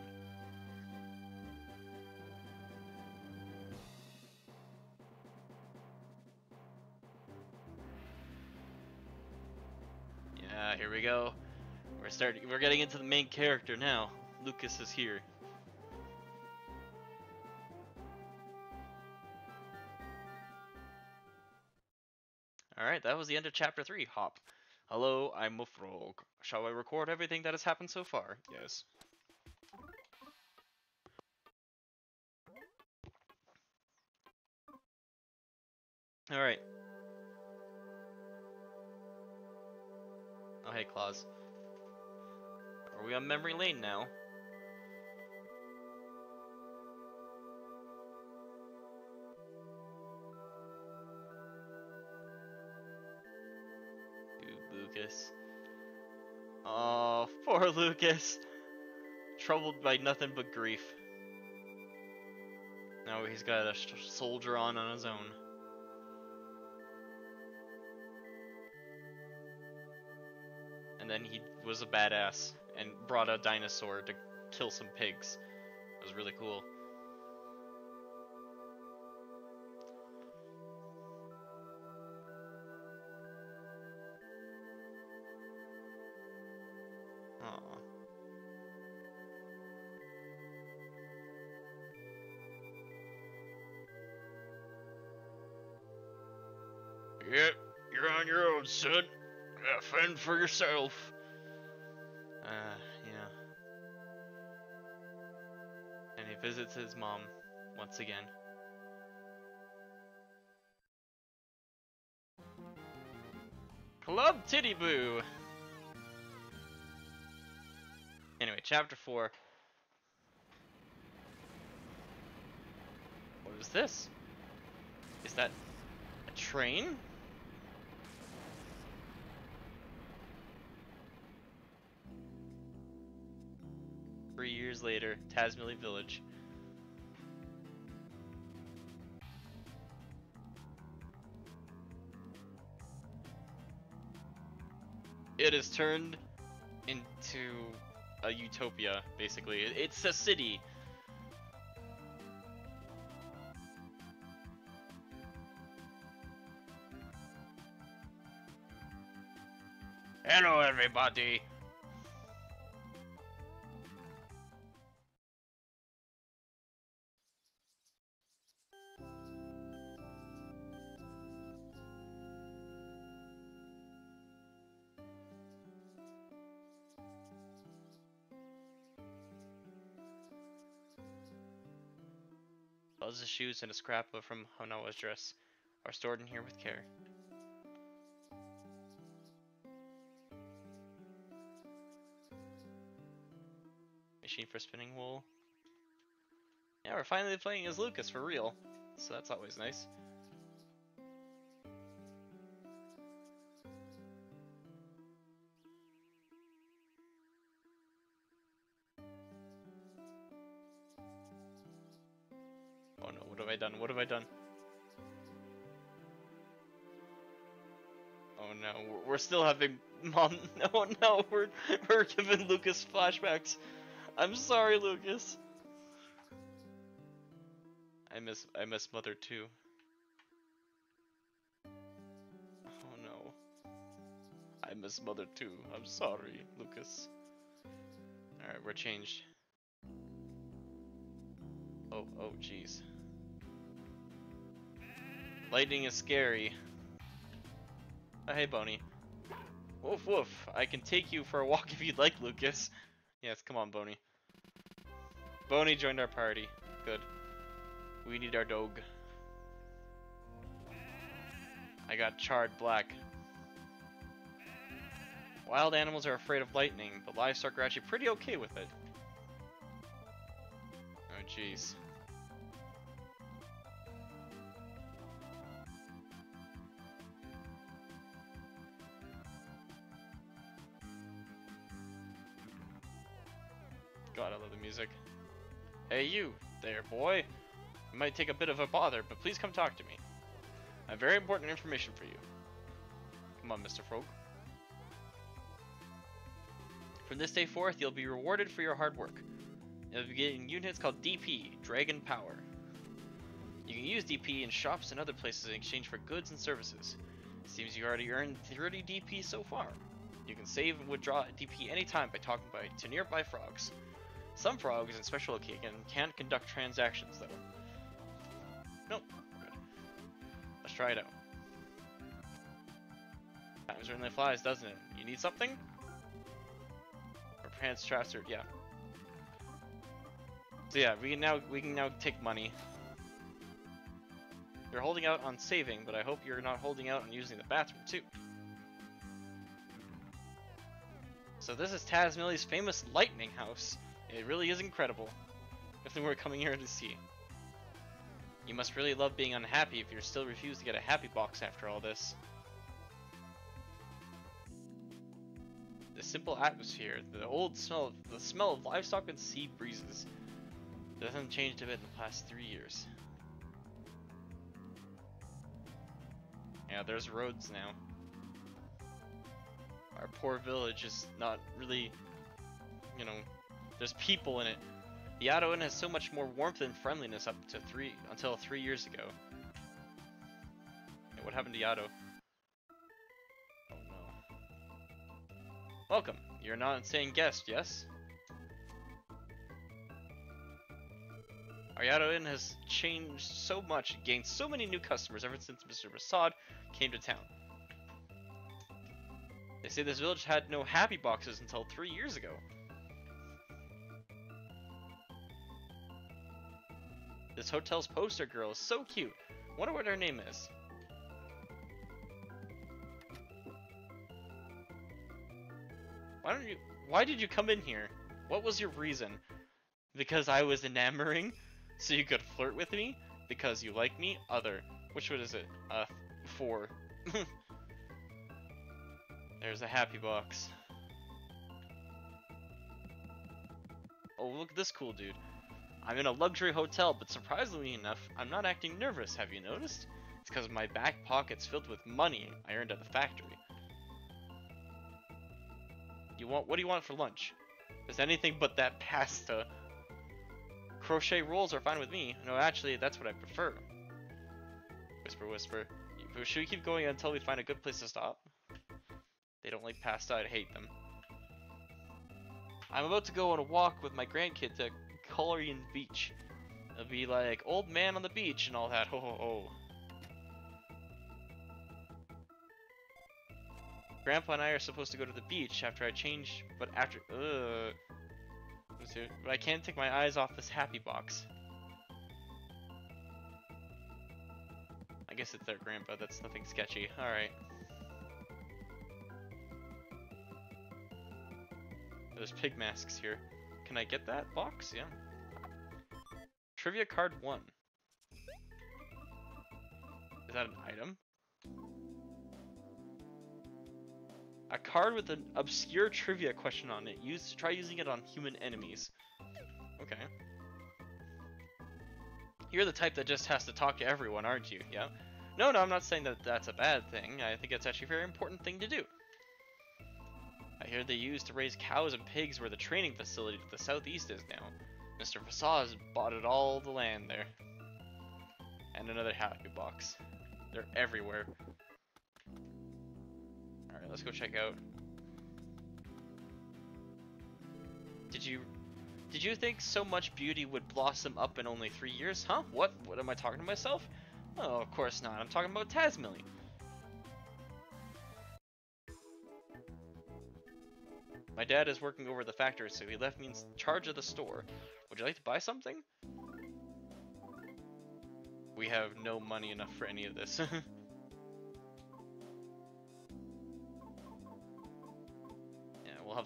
Speaker 1: Yeah, here we go. We're starting. We're getting into the main character now. Lucas is here. Alright, that was the end of chapter 3, Hop. Hello, I'm a frog. Shall I record everything that has happened so far? Yes. Alright. Oh, hey, Claus. Are we on memory lane now? Lucas. Oh, poor Lucas. Troubled by nothing but grief. Now he's got a soldier on on his own. Was a badass and brought a dinosaur to kill some pigs. It was really cool.
Speaker 2: Yep, you're on your own, son. Uh, fend for yourself.
Speaker 1: visits his mom once again. Club Titiboo! Anyway, chapter 4. What is this? Is that a train? Three years later, Tazmily Village. It is turned into a utopia, basically. It's a city.
Speaker 2: Hello, everybody.
Speaker 1: And a scrap of from Hinawa's dress are stored in here with care. Machine for spinning wool. Yeah, we're finally playing as Lucas for real, so that's always nice. Oh no, what have I done? What have I done? Oh no, we're- still having mom. No, no, we're we're giving Lucas flashbacks. I'm sorry, Lucas. I miss I miss mother too. Oh no. I miss mother too. I'm sorry, Lucas. Alright, we're changed. Oh, oh, jeez. Lightning is scary. Oh, hey, Boney. Woof woof. I can take you for a walk if you'd like, Lucas. Yes, come on, Boney. Boney joined our party. Good. We need our dog. I got charred black. Wild animals are afraid of lightning, but livestock are actually pretty okay with it. Jeez. God, I love the music. Hey you, there boy. It might take a bit of a bother, but please come talk to me. I have very important information for you. Come on, Mr. Frog. From this day forth, you'll be rewarded for your hard work. You'll be getting units called DP, Dragon Power. You can use DP in shops and other places in exchange for goods and services. Seems you already earned 30 DP so far. You can save and withdraw DP anytime by talking by, to nearby frogs. Some frogs in special occasion can't conduct transactions though. Nope. Good. Let's try it out. Time certainly flies, doesn't it? You need something? Or pants traps yeah. So yeah, we can now we can now take money. You're holding out on saving, but I hope you're not holding out on using the bathroom too. So this is Tazmily's famous lightning house. It really is incredible. If we were coming here to see. You must really love being unhappy if you're still refused to get a happy box after all this. The simple atmosphere, the old smell, the smell of livestock and sea breezes, doesn't changed a bit in the past three years. Yeah, there's roads now. Our poor village is not really, you know, there's people in it. The has so much more warmth and friendliness up to three until three years ago. Yeah, what happened to Yado? Oh no. Welcome. You're not an insane guest, yes? Our Yado Inn has changed so much, gained so many new customers ever since Mr. Fassad came to town. They say this village had no happy boxes until three years ago. This hotel's poster girl is so cute. Wonder what her name is. Why don't you? Why did you come in here? What was your reason? Because I was enamoring, so you could flirt with me. Because you like me. Other. Which one is it? Uh, four. There's a happy box. Oh, look at this cool dude. I'm in a luxury hotel, but surprisingly enough, I'm not acting nervous, have you noticed? It's because my back pocket's filled with money I earned at the factory. You want what do you want for lunch? Is anything but that pasta. Crochet rolls are fine with me. No, actually, that's what I prefer. Whisper, whisper. Should we keep going until we find a good place to stop? They don't like pasta, I'd hate them. I'm about to go on a walk with my grandkid to Coleraine Beach. It'll be like, old man on the beach and all that, ho ho ho. Grandpa and I are supposed to go to the beach after I change, but after, ugh. But I can't take my eyes off this happy box. I guess it's their grandpa, that's nothing sketchy. Alright. There's pig masks here. Can I get that box? Yeah. Trivia card 1. Is that an item? A card with an obscure trivia question on it. Use try using it on human enemies. Okay. You're the type that just has to talk to everyone, aren't you? Yeah. No, no, I'm not saying that that's a bad thing. I think it's actually a very important thing to do. I hear they used to raise cows and pigs where the training facility to the southeast is now. Mr. Fassad bought it all the land there. And another happy box. They're everywhere. Let's go check out. Did you did you think so much beauty would blossom up in only three years? Huh? What? What am I talking to myself? Oh, of course not. I'm talking about Tazmily. My dad is working over the factory, so he left me in charge of the store. Would you like to buy something? We have no money enough for any of this.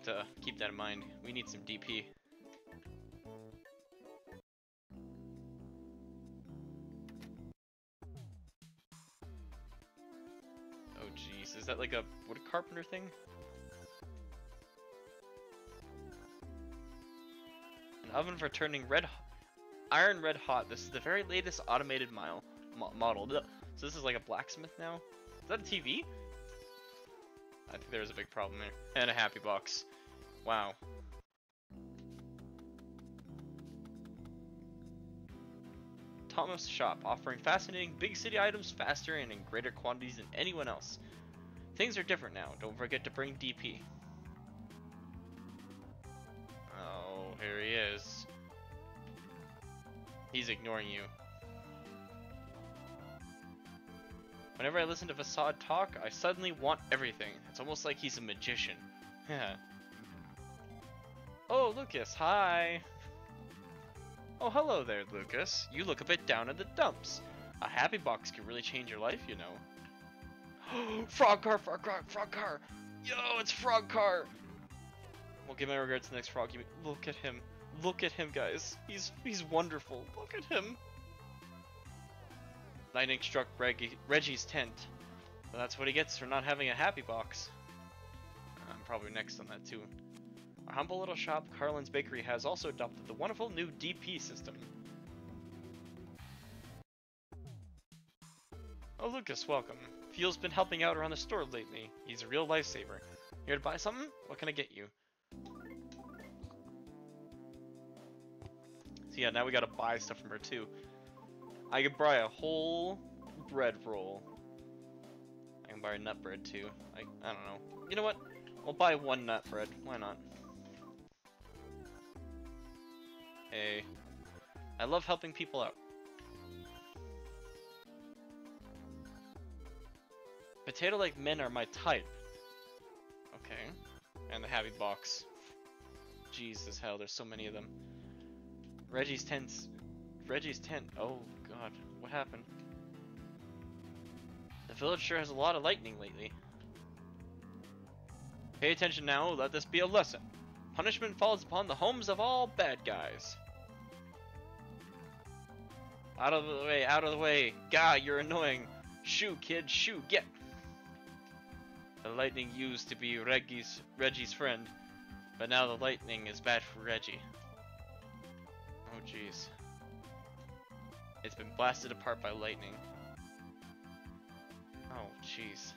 Speaker 1: have to keep that in mind. We need some DP. Oh jeez, is that like a wood carpenter thing? An oven for turning red iron red hot. This is the very latest automated mile mo model. So this is like a blacksmith now. Is that a TV? I think there's a big problem there. And a happy box. Wow. Thomas Shop, offering fascinating big city items faster and in greater quantities than anyone else. Things are different now. Don't forget to bring DP. Oh, here he is. He's ignoring you. Whenever I listen to Fassad talk, I suddenly want everything. It's almost like he's a magician. Oh, Lucas, hi! Oh, hello there, Lucas. You look a bit down in the dumps. A happy box can really change your life, you know. frog car, frog car, frog car! Yo, it's frog car! Well, give my regards to the next frog. Look at him. Look at him, guys. He's he's wonderful. Look at him. Lightning struck Reggie, Reggie's tent. That's what he gets for not having a happy box. I'm probably next on that too. Our humble little shop, Caroline's Bakery, has also adopted the wonderful new DP system. Oh, Lucas, welcome. Phil's been helping out around the store lately. He's a real lifesaver. Here to buy something? What can I get you? So yeah, now we gotta buy stuff from her too. I could buy a whole bread roll. I can buy a nut bread too. I, I don't know. You know what? We'll buy one nut bread. Why not? Hey. I love helping people out. Potato-like men are my type. Okay. And the happy box. Jesus hell, there's so many of them. Reggie's tent's... Reggie's tent. Oh, God. What happened? The village sure has a lot of lightning lately. Pay attention now, let this be a lesson. Punishment falls upon the homes of all bad guys. Out of the way, out of the way. God, you're annoying. Shoo, kid, shoo, get. The lightning used to be Reggie's, Reggie's friend, but now the lightning is bad for Reggie. Oh jeez. It's been blasted apart by lightning. Oh jeez.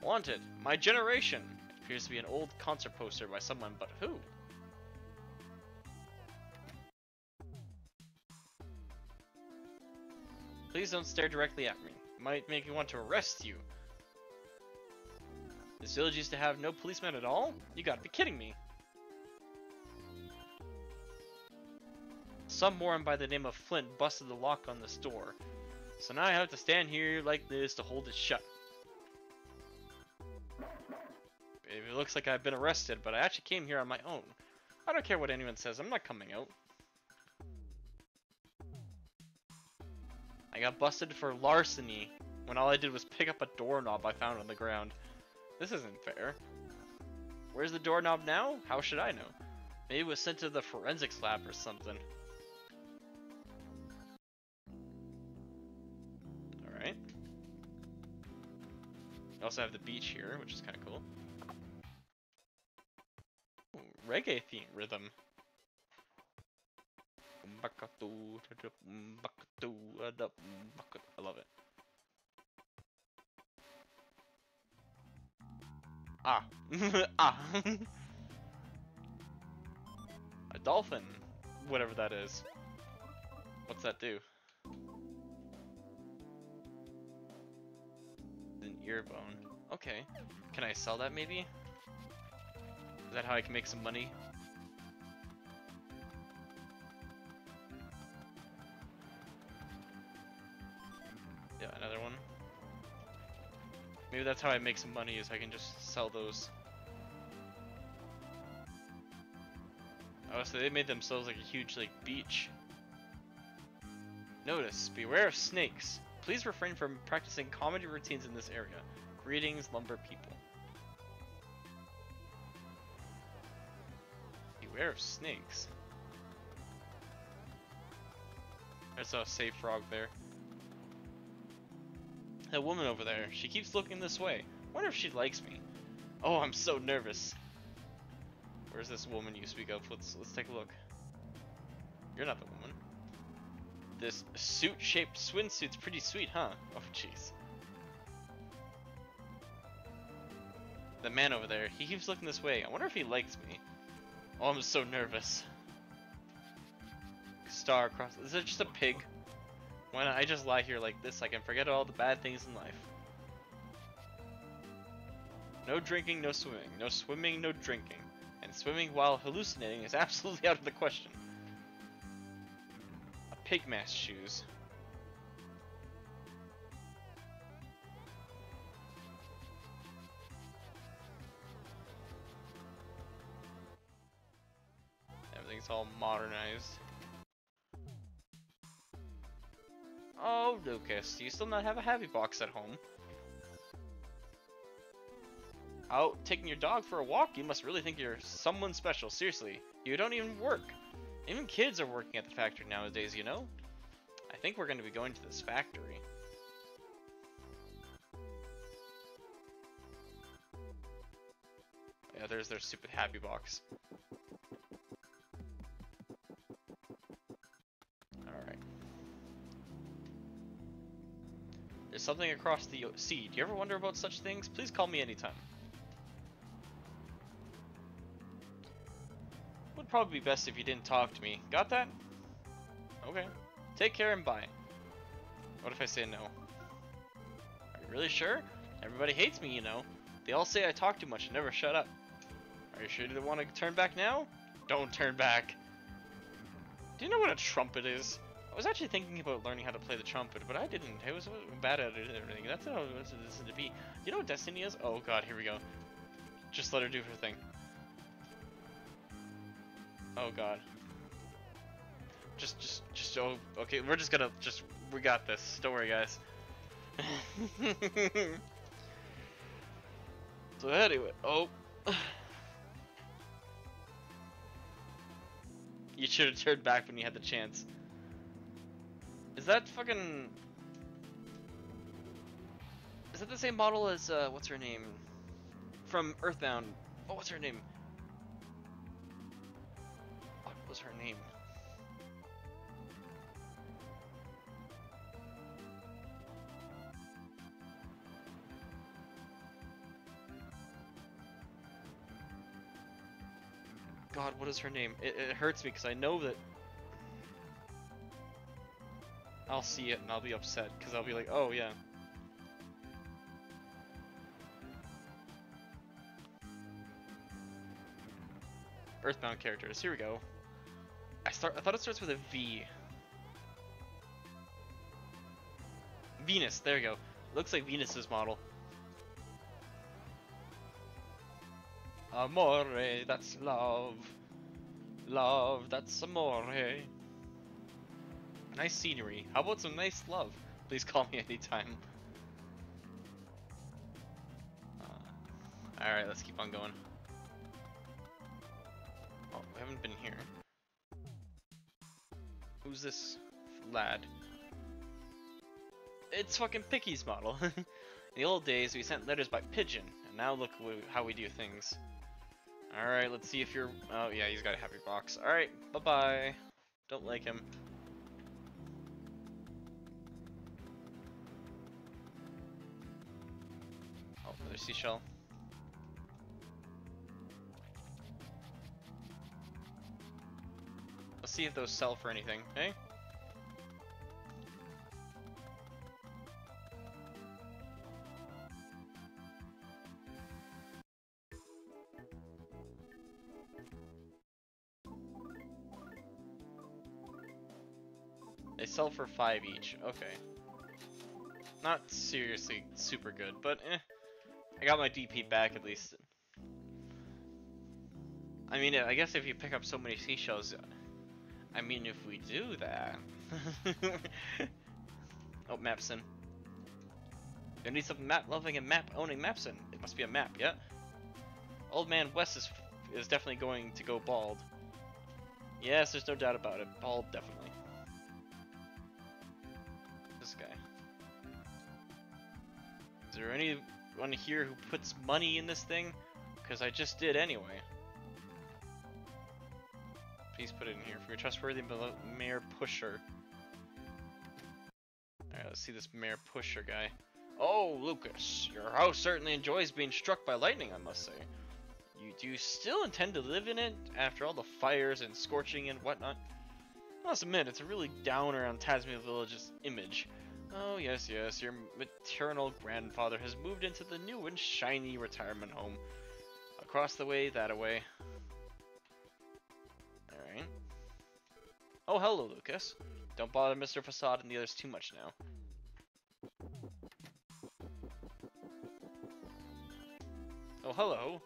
Speaker 1: Wanted, my generation. It appears to be an old concert poster by someone, but who? Please don't stare directly at me. It might make me want to arrest you. This village used to have no policemen at all? You gotta be kidding me. Some moron by the name of Flint busted the lock on this door. So now I have to stand here like this to hold it shut. It looks like I've been arrested, but I actually came here on my own. I don't care what anyone says, I'm not coming out. I got busted for larceny when all I did was pick up a doorknob I found on the ground. This isn't fair. Where's the doorknob now? How should I know? Maybe it was sent to the forensics lab or something. Alright. We also have the beach here, which is kind of cool. Ooh, reggae theme rhythm. I love it. Ah. ah. A dolphin. Whatever that is. What's that do? An ear bone. Okay. Can I sell that maybe? Is that how I can make some money? Maybe that's how I make some money is I can just sell those. Oh, so they made themselves like a huge like beach. Notice, beware of snakes. Please refrain from practicing comedy routines in this area. Greetings, lumber people. Beware of snakes. There's a safe frog there. That woman over there, she keeps looking this way. Wonder if she likes me. Oh, I'm so nervous. Where's this woman you speak of? Let's let's take a look. You're not the woman. This suit-shaped swimsuit's pretty sweet, huh? Oh, jeez. The man over there, he keeps looking this way. I wonder if he likes me. Oh, I'm so nervous. Star across. Is it just a pig? Why not I just lie here like this? I can forget all the bad things in life. No drinking, no swimming. No swimming, no drinking. And swimming while hallucinating is absolutely out of the question. A pig mask shoes. Everything's all modernized. Oh, Lucas, do you still not have a heavy box at home? Out taking your dog for a walk? You must really think you're someone special. Seriously, you don't even work. Even kids are working at the factory nowadays, you know? I think we're going to be going to this factory. Yeah, there's their stupid happy box. Something across the sea. Do you ever wonder about such things? Please call me anytime. Would probably be best if you didn't talk to me. Got that? Okay. Take care and bye. What if I say no? Are you really sure? Everybody hates me, you know. They all say I talk too much and never shut up. Are you sure you don't want to turn back now? Don't turn back. Do you know what a trumpet is? I was actually thinking about learning how to play the trumpet, but I didn't. I was bad at it and everything. That's how this is to be. You know what Destiny is? Oh god, here we go. Just let her do her thing. Oh god. Just, just, just, oh, okay, we're just gonna, just, we got this. Don't worry, guys. So anyway, oh. you should have turned back when you had the chance. Is that fucking... Is that the same model as, uh, what's her name? From Earthbound. Oh, what's her name? What was her name? God, what is her name? It, it hurts me because I know that. I'll see it and I'll be upset because I'll be like, oh yeah. Earthbound characters. Here we go. I start. I thought it starts with a V. Venus. There we go. Looks like Venus's model. Amore, that's love. Love, that's amore. Nice scenery. How about some nice love? Please call me anytime. Uh, Alright, let's keep on going. Oh, we haven't been here. Who's this lad? It's fucking Picky's model. In the old days, we sent letters by pigeon, and now look how we do things. Alright, let's see if you're... Oh, yeah, he's got a happy box. Alright, bye-bye. Don't like him. Seashell. Let's see if those sell for anything, hey? They sell for five each. Okay. Not seriously super good, but eh. I got my DP back at least. I mean, I guess if you pick up so many seashells, I mean, if we do that. oh, Mapson. You need some map loving and map owning Mapson. It must be a map, yeah? Old man West is, is definitely going to go bald. Yes, there's no doubt about it. Bald, definitely. This guy. Is there anyone here who puts money in this thing? Because I just did anyway. Please put it in here. For your trustworthy Mayor Pusher. Alright, let's see this Mayor Pusher guy. Oh, Lucas, your house certainly enjoys being struck by lightning, I must say. You do still intend to live in it after all the fires and scorching and whatnot? I must admit, it's a really downer on Tazmily Village's image. Oh, yes, yes, your maternal grandfather has moved into the new and shiny retirement home. Across the way, that away. Alright. Oh, hello, Lucas. Don't bother Mr. Fassad and the others too much now. Oh, hello.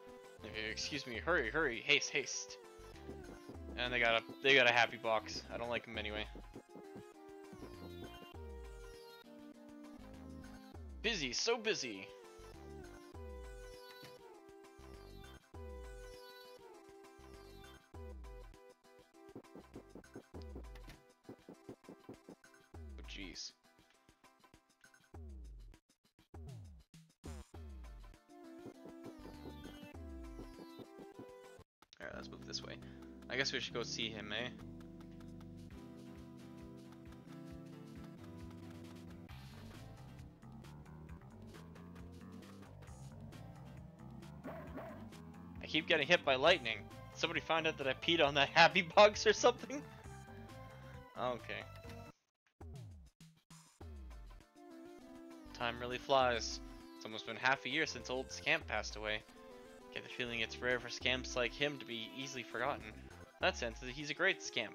Speaker 1: Excuse me, hurry, hurry, haste, haste. And they got a they got a happy box. I don't like them anyway. Busy, so busy. Oh, jeez. Alright, let's move this way. I guess we should go see him, eh? Keep getting hit by lightning. Somebody find out that I peed on that happy box or something? Okay. Time really flies. It's almost been half a year since old Scamp passed away. Get the feeling it's rare for scamps like him to be easily forgotten. In that sense, that he's a great scamp.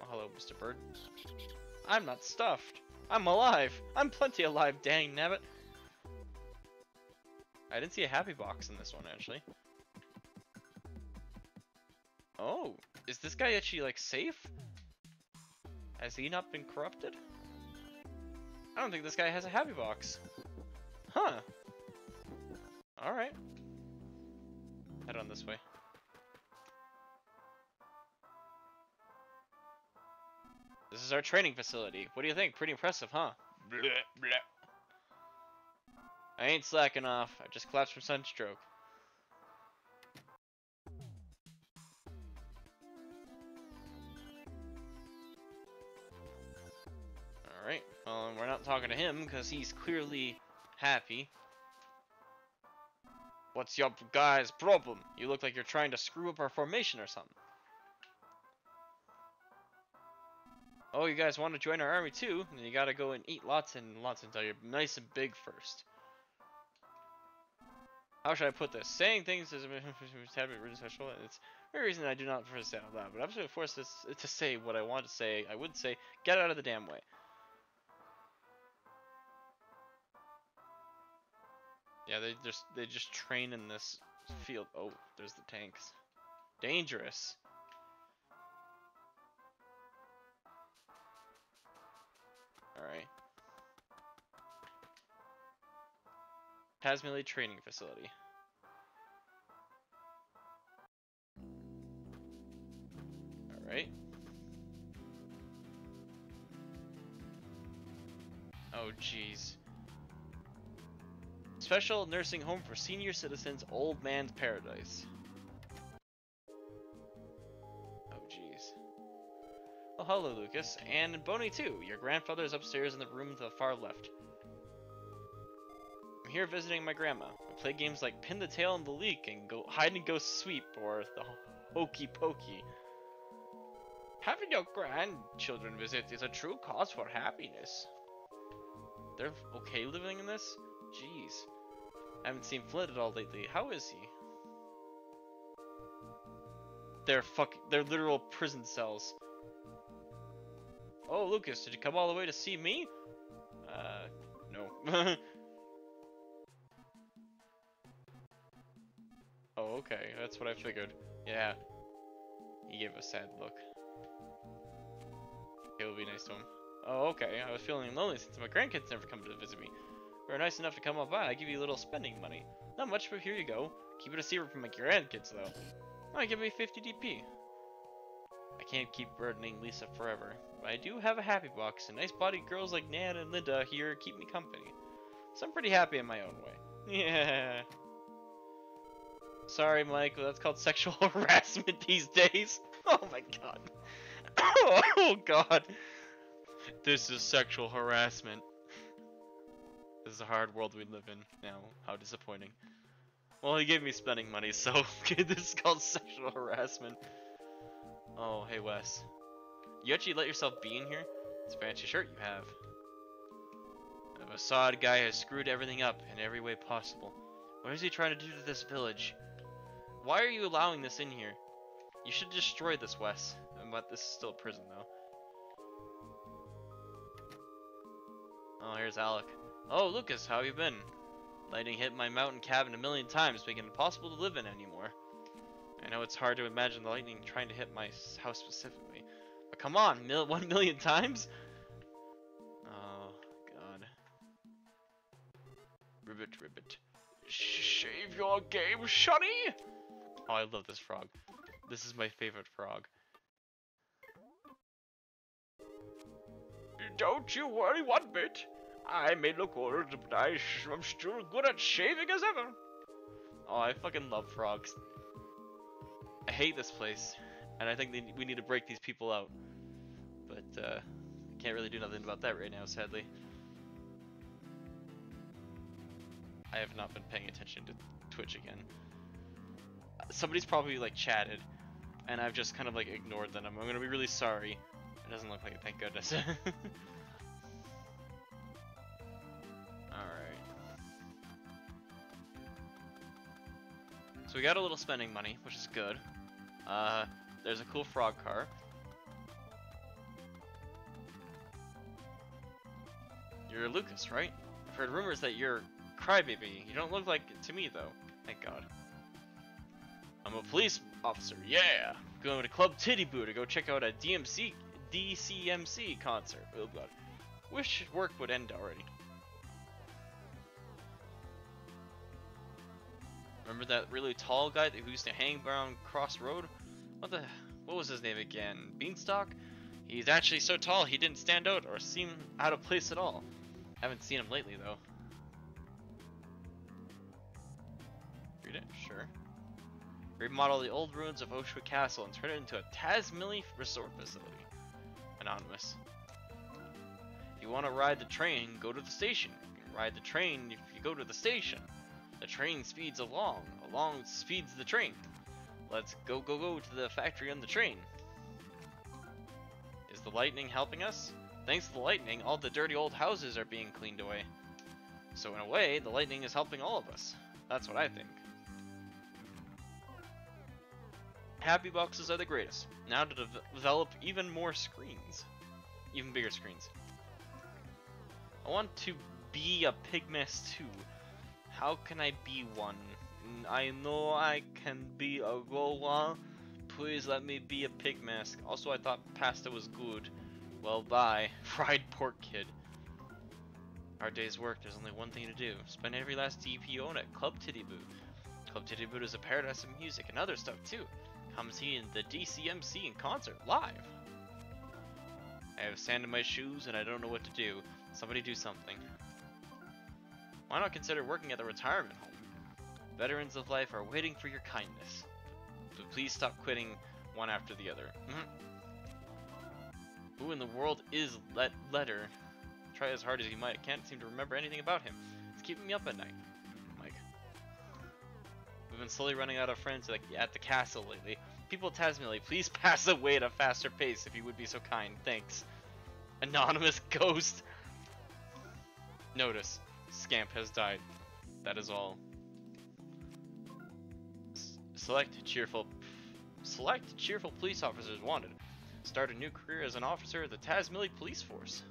Speaker 1: Oh, hello, Mr. Bird. I'm not stuffed. I'm alive. I'm plenty alive, dang nabbit. I didn't see a happy box in this one, actually. Oh, is this guy actually, like, safe? Has he not been corrupted? I don't think this guy has a happy box. Huh. Alright. Head on this way. This is our training facility. What do you think? Pretty impressive, huh? Bleh, bleh. I ain't slacking off. I just collapsed from sunstroke. Alright, well, we're not talking to him because he's clearly happy. What's your guy's problem? You look like you're trying to screw up our formation or something. Oh, you guys want to join our army too? Then you gotta go and eat lots and lots until you're nice and big first. How should I put this? Saying things is habit really special, and it's very reason I do not to say out loud. But I'm just forced to, to say what I want to say. I would say, get out of the damn way. Yeah, they just they just train in this field. Oh, there's the tanks. Dangerous. Alright. Tasmania Training Facility. Alright. Oh, jeez. Special nursing home for senior citizens, Old Man's Paradise. Oh, jeez. Oh, hello, Lucas. And Boney, too. Your grandfather is upstairs in the room to the far left. Here visiting my grandma. We play games like Pin the Tail in the Leak and go Hide and Go Sweep or the Hokey Pokey. Having your grandchildren visit is a true cause for happiness. They're okay living in this? Jeez. I haven't seen Flint at all lately. How is he? They're fuck. They're literal prison cells. Oh, Lucas, did you come all the way to see me? Uh, no. oh, okay. That's what I figured. Yeah. He gave a sad look. It will be nice to him. Oh, okay. I was feeling lonely since my grandkids never come to visit me. Were nice enough to come up by. I give you a little spending money. Not much, but here you go. Keep it a secret from my grandkids, though. Oh, give me 50 DP. I can't keep burdening Lisa forever, but I do have a happy box, and nice-bodied girls like Nan and Linda here keep me company. So I'm pretty happy in my own way. Yeah. Sorry, Mike, that's called sexual harassment these days. Oh my god. oh god. This is sexual harassment. This is a hard world we live in now. How disappointing. Well, he gave me spending money, so this is called sexual harassment. Oh, hey Wes. You actually let yourself be in here? It's a fancy shirt you have. The Fassad guy has screwed everything up in every way possible. What is he trying to do to this village? Why are you allowing this in here? You should destroy this, Wes. But this is still a prison, though. Oh, here's Alec. Oh, Lucas, how have you been? Lightning hit my mountain cabin a million times, making it impossible to live in anymore. I know it's hard to imagine the lightning trying to hit my house specifically. But come on, mil one million times? Oh, God. Ribbit, ribbit. Shave your game, Shunny! Oh, I love this frog. This is my favorite frog. Don't you worry one bit. I may look old, but I am still good at shaving as ever. Oh, I fucking love frogs. I hate this place, and I think they, we need to break these people out. But, uh, I can't really do nothing about that right now, sadly. I have not been paying attention to Twitch again. Somebody's probably, like, chatted, and I've just kind of, like, ignored them. I'm gonna be really sorry. It doesn't look like it, thank goodness. Alright. So we got a little spending money, which is good. Uh, there's a cool frog car. You're Lucas, right? I've heard rumors that you're crybaby. You don't look like it to me, though. Thank God. I'm a police officer, yeah! Going to Club Titiboo to go check out a DMC, DCMC concert. Oh God. Wish work would end already. Remember that really tall guy who used to hang around Cross Road? What the? What was his name again? Beanstalk? He's actually so tall he didn't stand out or seem out of place at all. Haven't seen him lately though. Read it? Sure. Remodel the old ruins of Osohe Castle and turn it into a Tazmily resort facility. Anonymous. If you want to ride the train, go to the station. You can ride the train if you go to the station. The train speeds along. Along speeds the train. Let's go, go, go to the factory on the train. Is the lightning helping us? Thanks to the lightning, all the dirty old houses are being cleaned away. So in a way, the lightning is helping all of us. That's what I think. Happy boxes are the greatest. Now to de develop even more screens. Even bigger screens. I want to be a Pigmask too. How can I be one? I know I can be a Rowa. Please let me be a pig mask. Also, I thought pasta was good. Well, bye. Fried pork kid. Our day's work, there's only one thing to do. Spend every last DP on at Club Titiboo. Club Titiboo is a paradise of music and other stuff too. Come see the DCMC in concert, live. I have sand in my shoes and I don't know what to do. Somebody do something. Why not consider working at the retirement home? Veterans of life are waiting for your kindness. But please stop quitting one after the other. Mm -hmm. Who in the world is Let Leder? Try as hard as you might, can't seem to remember anything about him. It's keeping me up at night. We've been slowly running out of friends at the castle lately. People at Tazmily, please pass away at a faster pace if you would be so kind. Thanks. Anonymous ghost. Notice. Scamp has died. That is all. S select cheerful select cheerful police officers wanted. Start a new career as an officer of the Tazmily Police Force.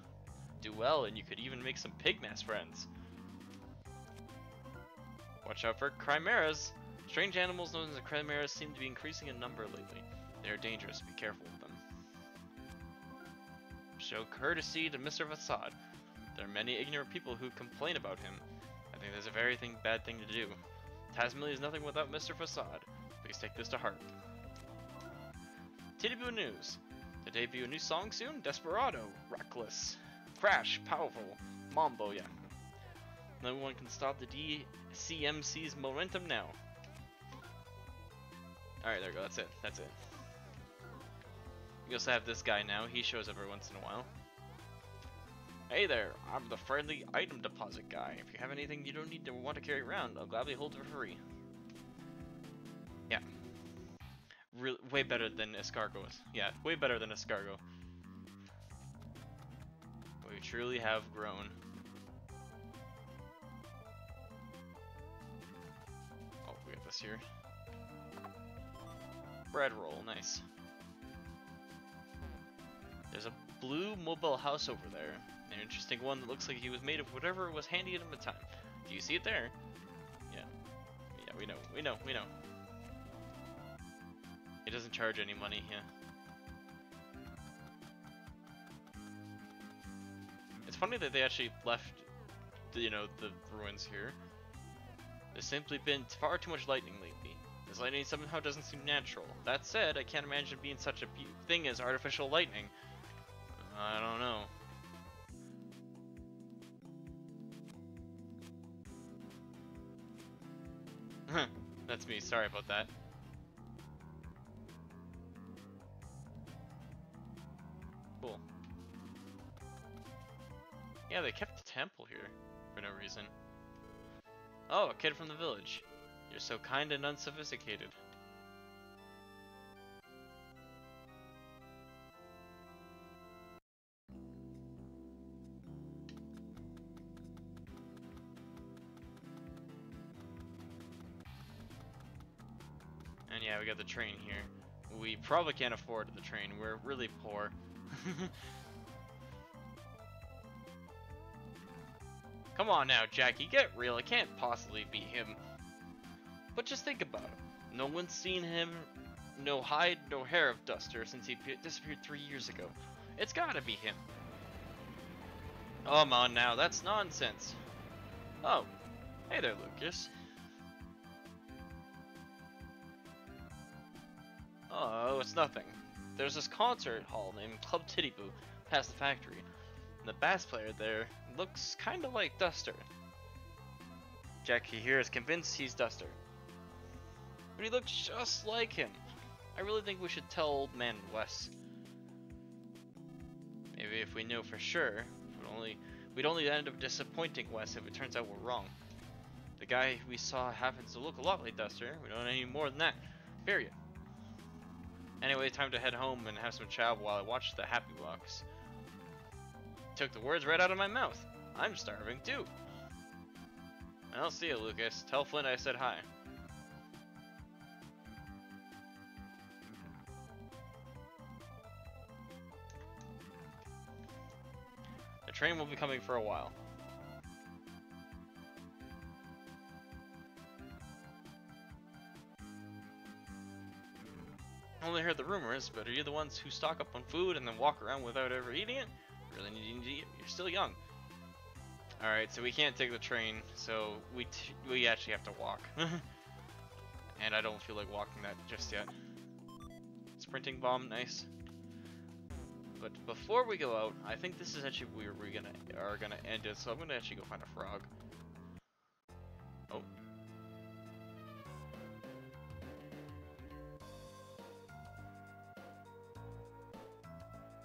Speaker 1: Do well and you could even make some pig mask friends. Watch out for chimeras. Strange animals known as the chimeras seem to be increasing in number lately. They are dangerous, be careful with them. Show courtesy to Mr. Fassad. There are many ignorant people who complain about him. I think that's a very thing, bad thing to do. Tazmily is nothing without Mr. Fassad. Please take this to heart. Titiboo News. To debut a new song soon? Desperado, Reckless, Crash, Powerful, Mambo, yeah. No one can stop the DCMC's momentum now. Alright, there we go, that's it, that's it. We also have this guy now, he shows up every once in a while. Hey there, I'm the friendly item deposit guy. If you have anything you don't need to want to carry around, I'll gladly hold it for free. Yeah. Re way better than escargot. Yeah, way better than escargot. We truly have grown. Oh, we have this here. Bread roll, nice. There's a blue mobile house over there. An interesting one that looks like he was made of whatever was handy at the time. Do you see it there? Yeah. Yeah, we know, we know, we know. It doesn't charge any money, yeah. It's funny that they actually left, you know, the ruins here. There's simply been far too much lightning. This lightning somehow doesn't seem natural. That said, I can't imagine being such a thing as artificial lightning. I don't know. Huh, that's me, sorry about that. Cool. Yeah, they kept the temple here for no reason. Oh, a kid from the village. You're so kind and unsophisticated. And yeah, we got the train here. We probably can't afford the train. We're really poor. Come on now, Jackie, get real. It can't possibly be him. But just think about it. No one's seen him, no hide, no hair of Duster since he disappeared three years ago. It's gotta be him. Oh, come on now, that's nonsense. Oh, hey there, Lucas. Oh, it's nothing. There's this concert hall named Club Titiboo past the factory. And the bass player there looks kinda like Duster. Jackie here is convinced he's Duster. But he looks just like him. I really think we should tell old man Wes. Maybe if we knew for sure, we'd only we'd only end up disappointing Wes if it turns out we're wrong. The guy we saw happens to look a lot like Duster. We don't know any more than that. Period. Anyway, time to head home and have some chow while I watch the Happy Box. Took the words right out of my mouth. I'm starving too. I'll see you, Lucas. Tell Flint I said hi. Train will be coming for a while. Only heard the rumors, but are you the ones who stock up on food and then walk around without ever eating it? Really need to eat? You're still young. Alright, so we can't take the train, so we we actually have to walk. and I don't feel like walking that just yet. Sprinting bomb, nice. But before we go out, I think this is actually where we're gonna are gonna end it, so I'm gonna actually go find a frog. Oh.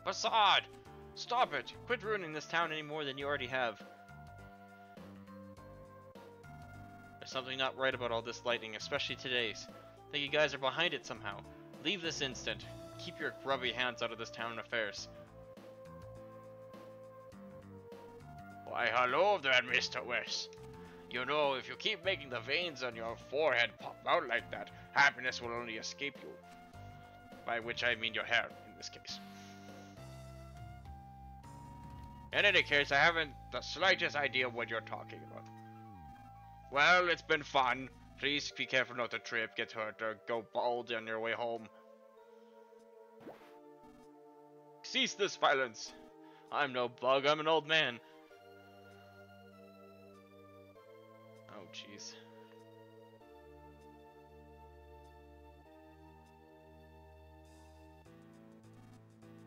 Speaker 1: Fassad! Stop it! Quit ruining this town any more than you already have. There's something not right about all this lightning, especially today's. I think you guys are behind it somehow. Leave this instant. Keep your grubby hands out of this town affairs.
Speaker 2: Why, hello there, Mr. Wess. You know, if you keep making the veins on your forehead pop out like that, happiness will only escape you. By which I mean your hair, in this case. In any case, I haven't the slightest idea what you're talking about. Well, it's been fun. Please be careful not to trip, get hurt, or go bald on your way home. Cease this violence.
Speaker 1: I'm no bug, I'm an old man. Oh, jeez.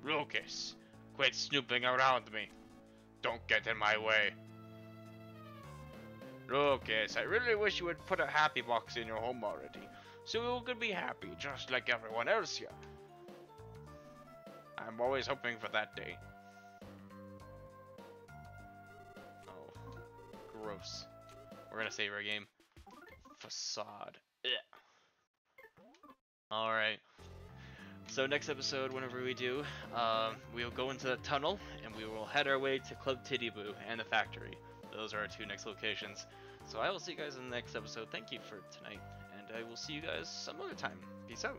Speaker 2: Lucas, quit snooping around me. Don't get in my way. Lucas, I really wish you would put a happy box in your home already, so we could be happy just like everyone else here. I'm always hoping for that day.
Speaker 1: Oh, gross. We're gonna save our game. Fassad. Alright. So next episode, whenever we do, uh, we'll go into the tunnel and we will head our way to Club Titiboo and the factory. Those are our two next locations. So I will see you guys in the next episode. Thank you for tonight, and I will see you guys some other time. Peace out.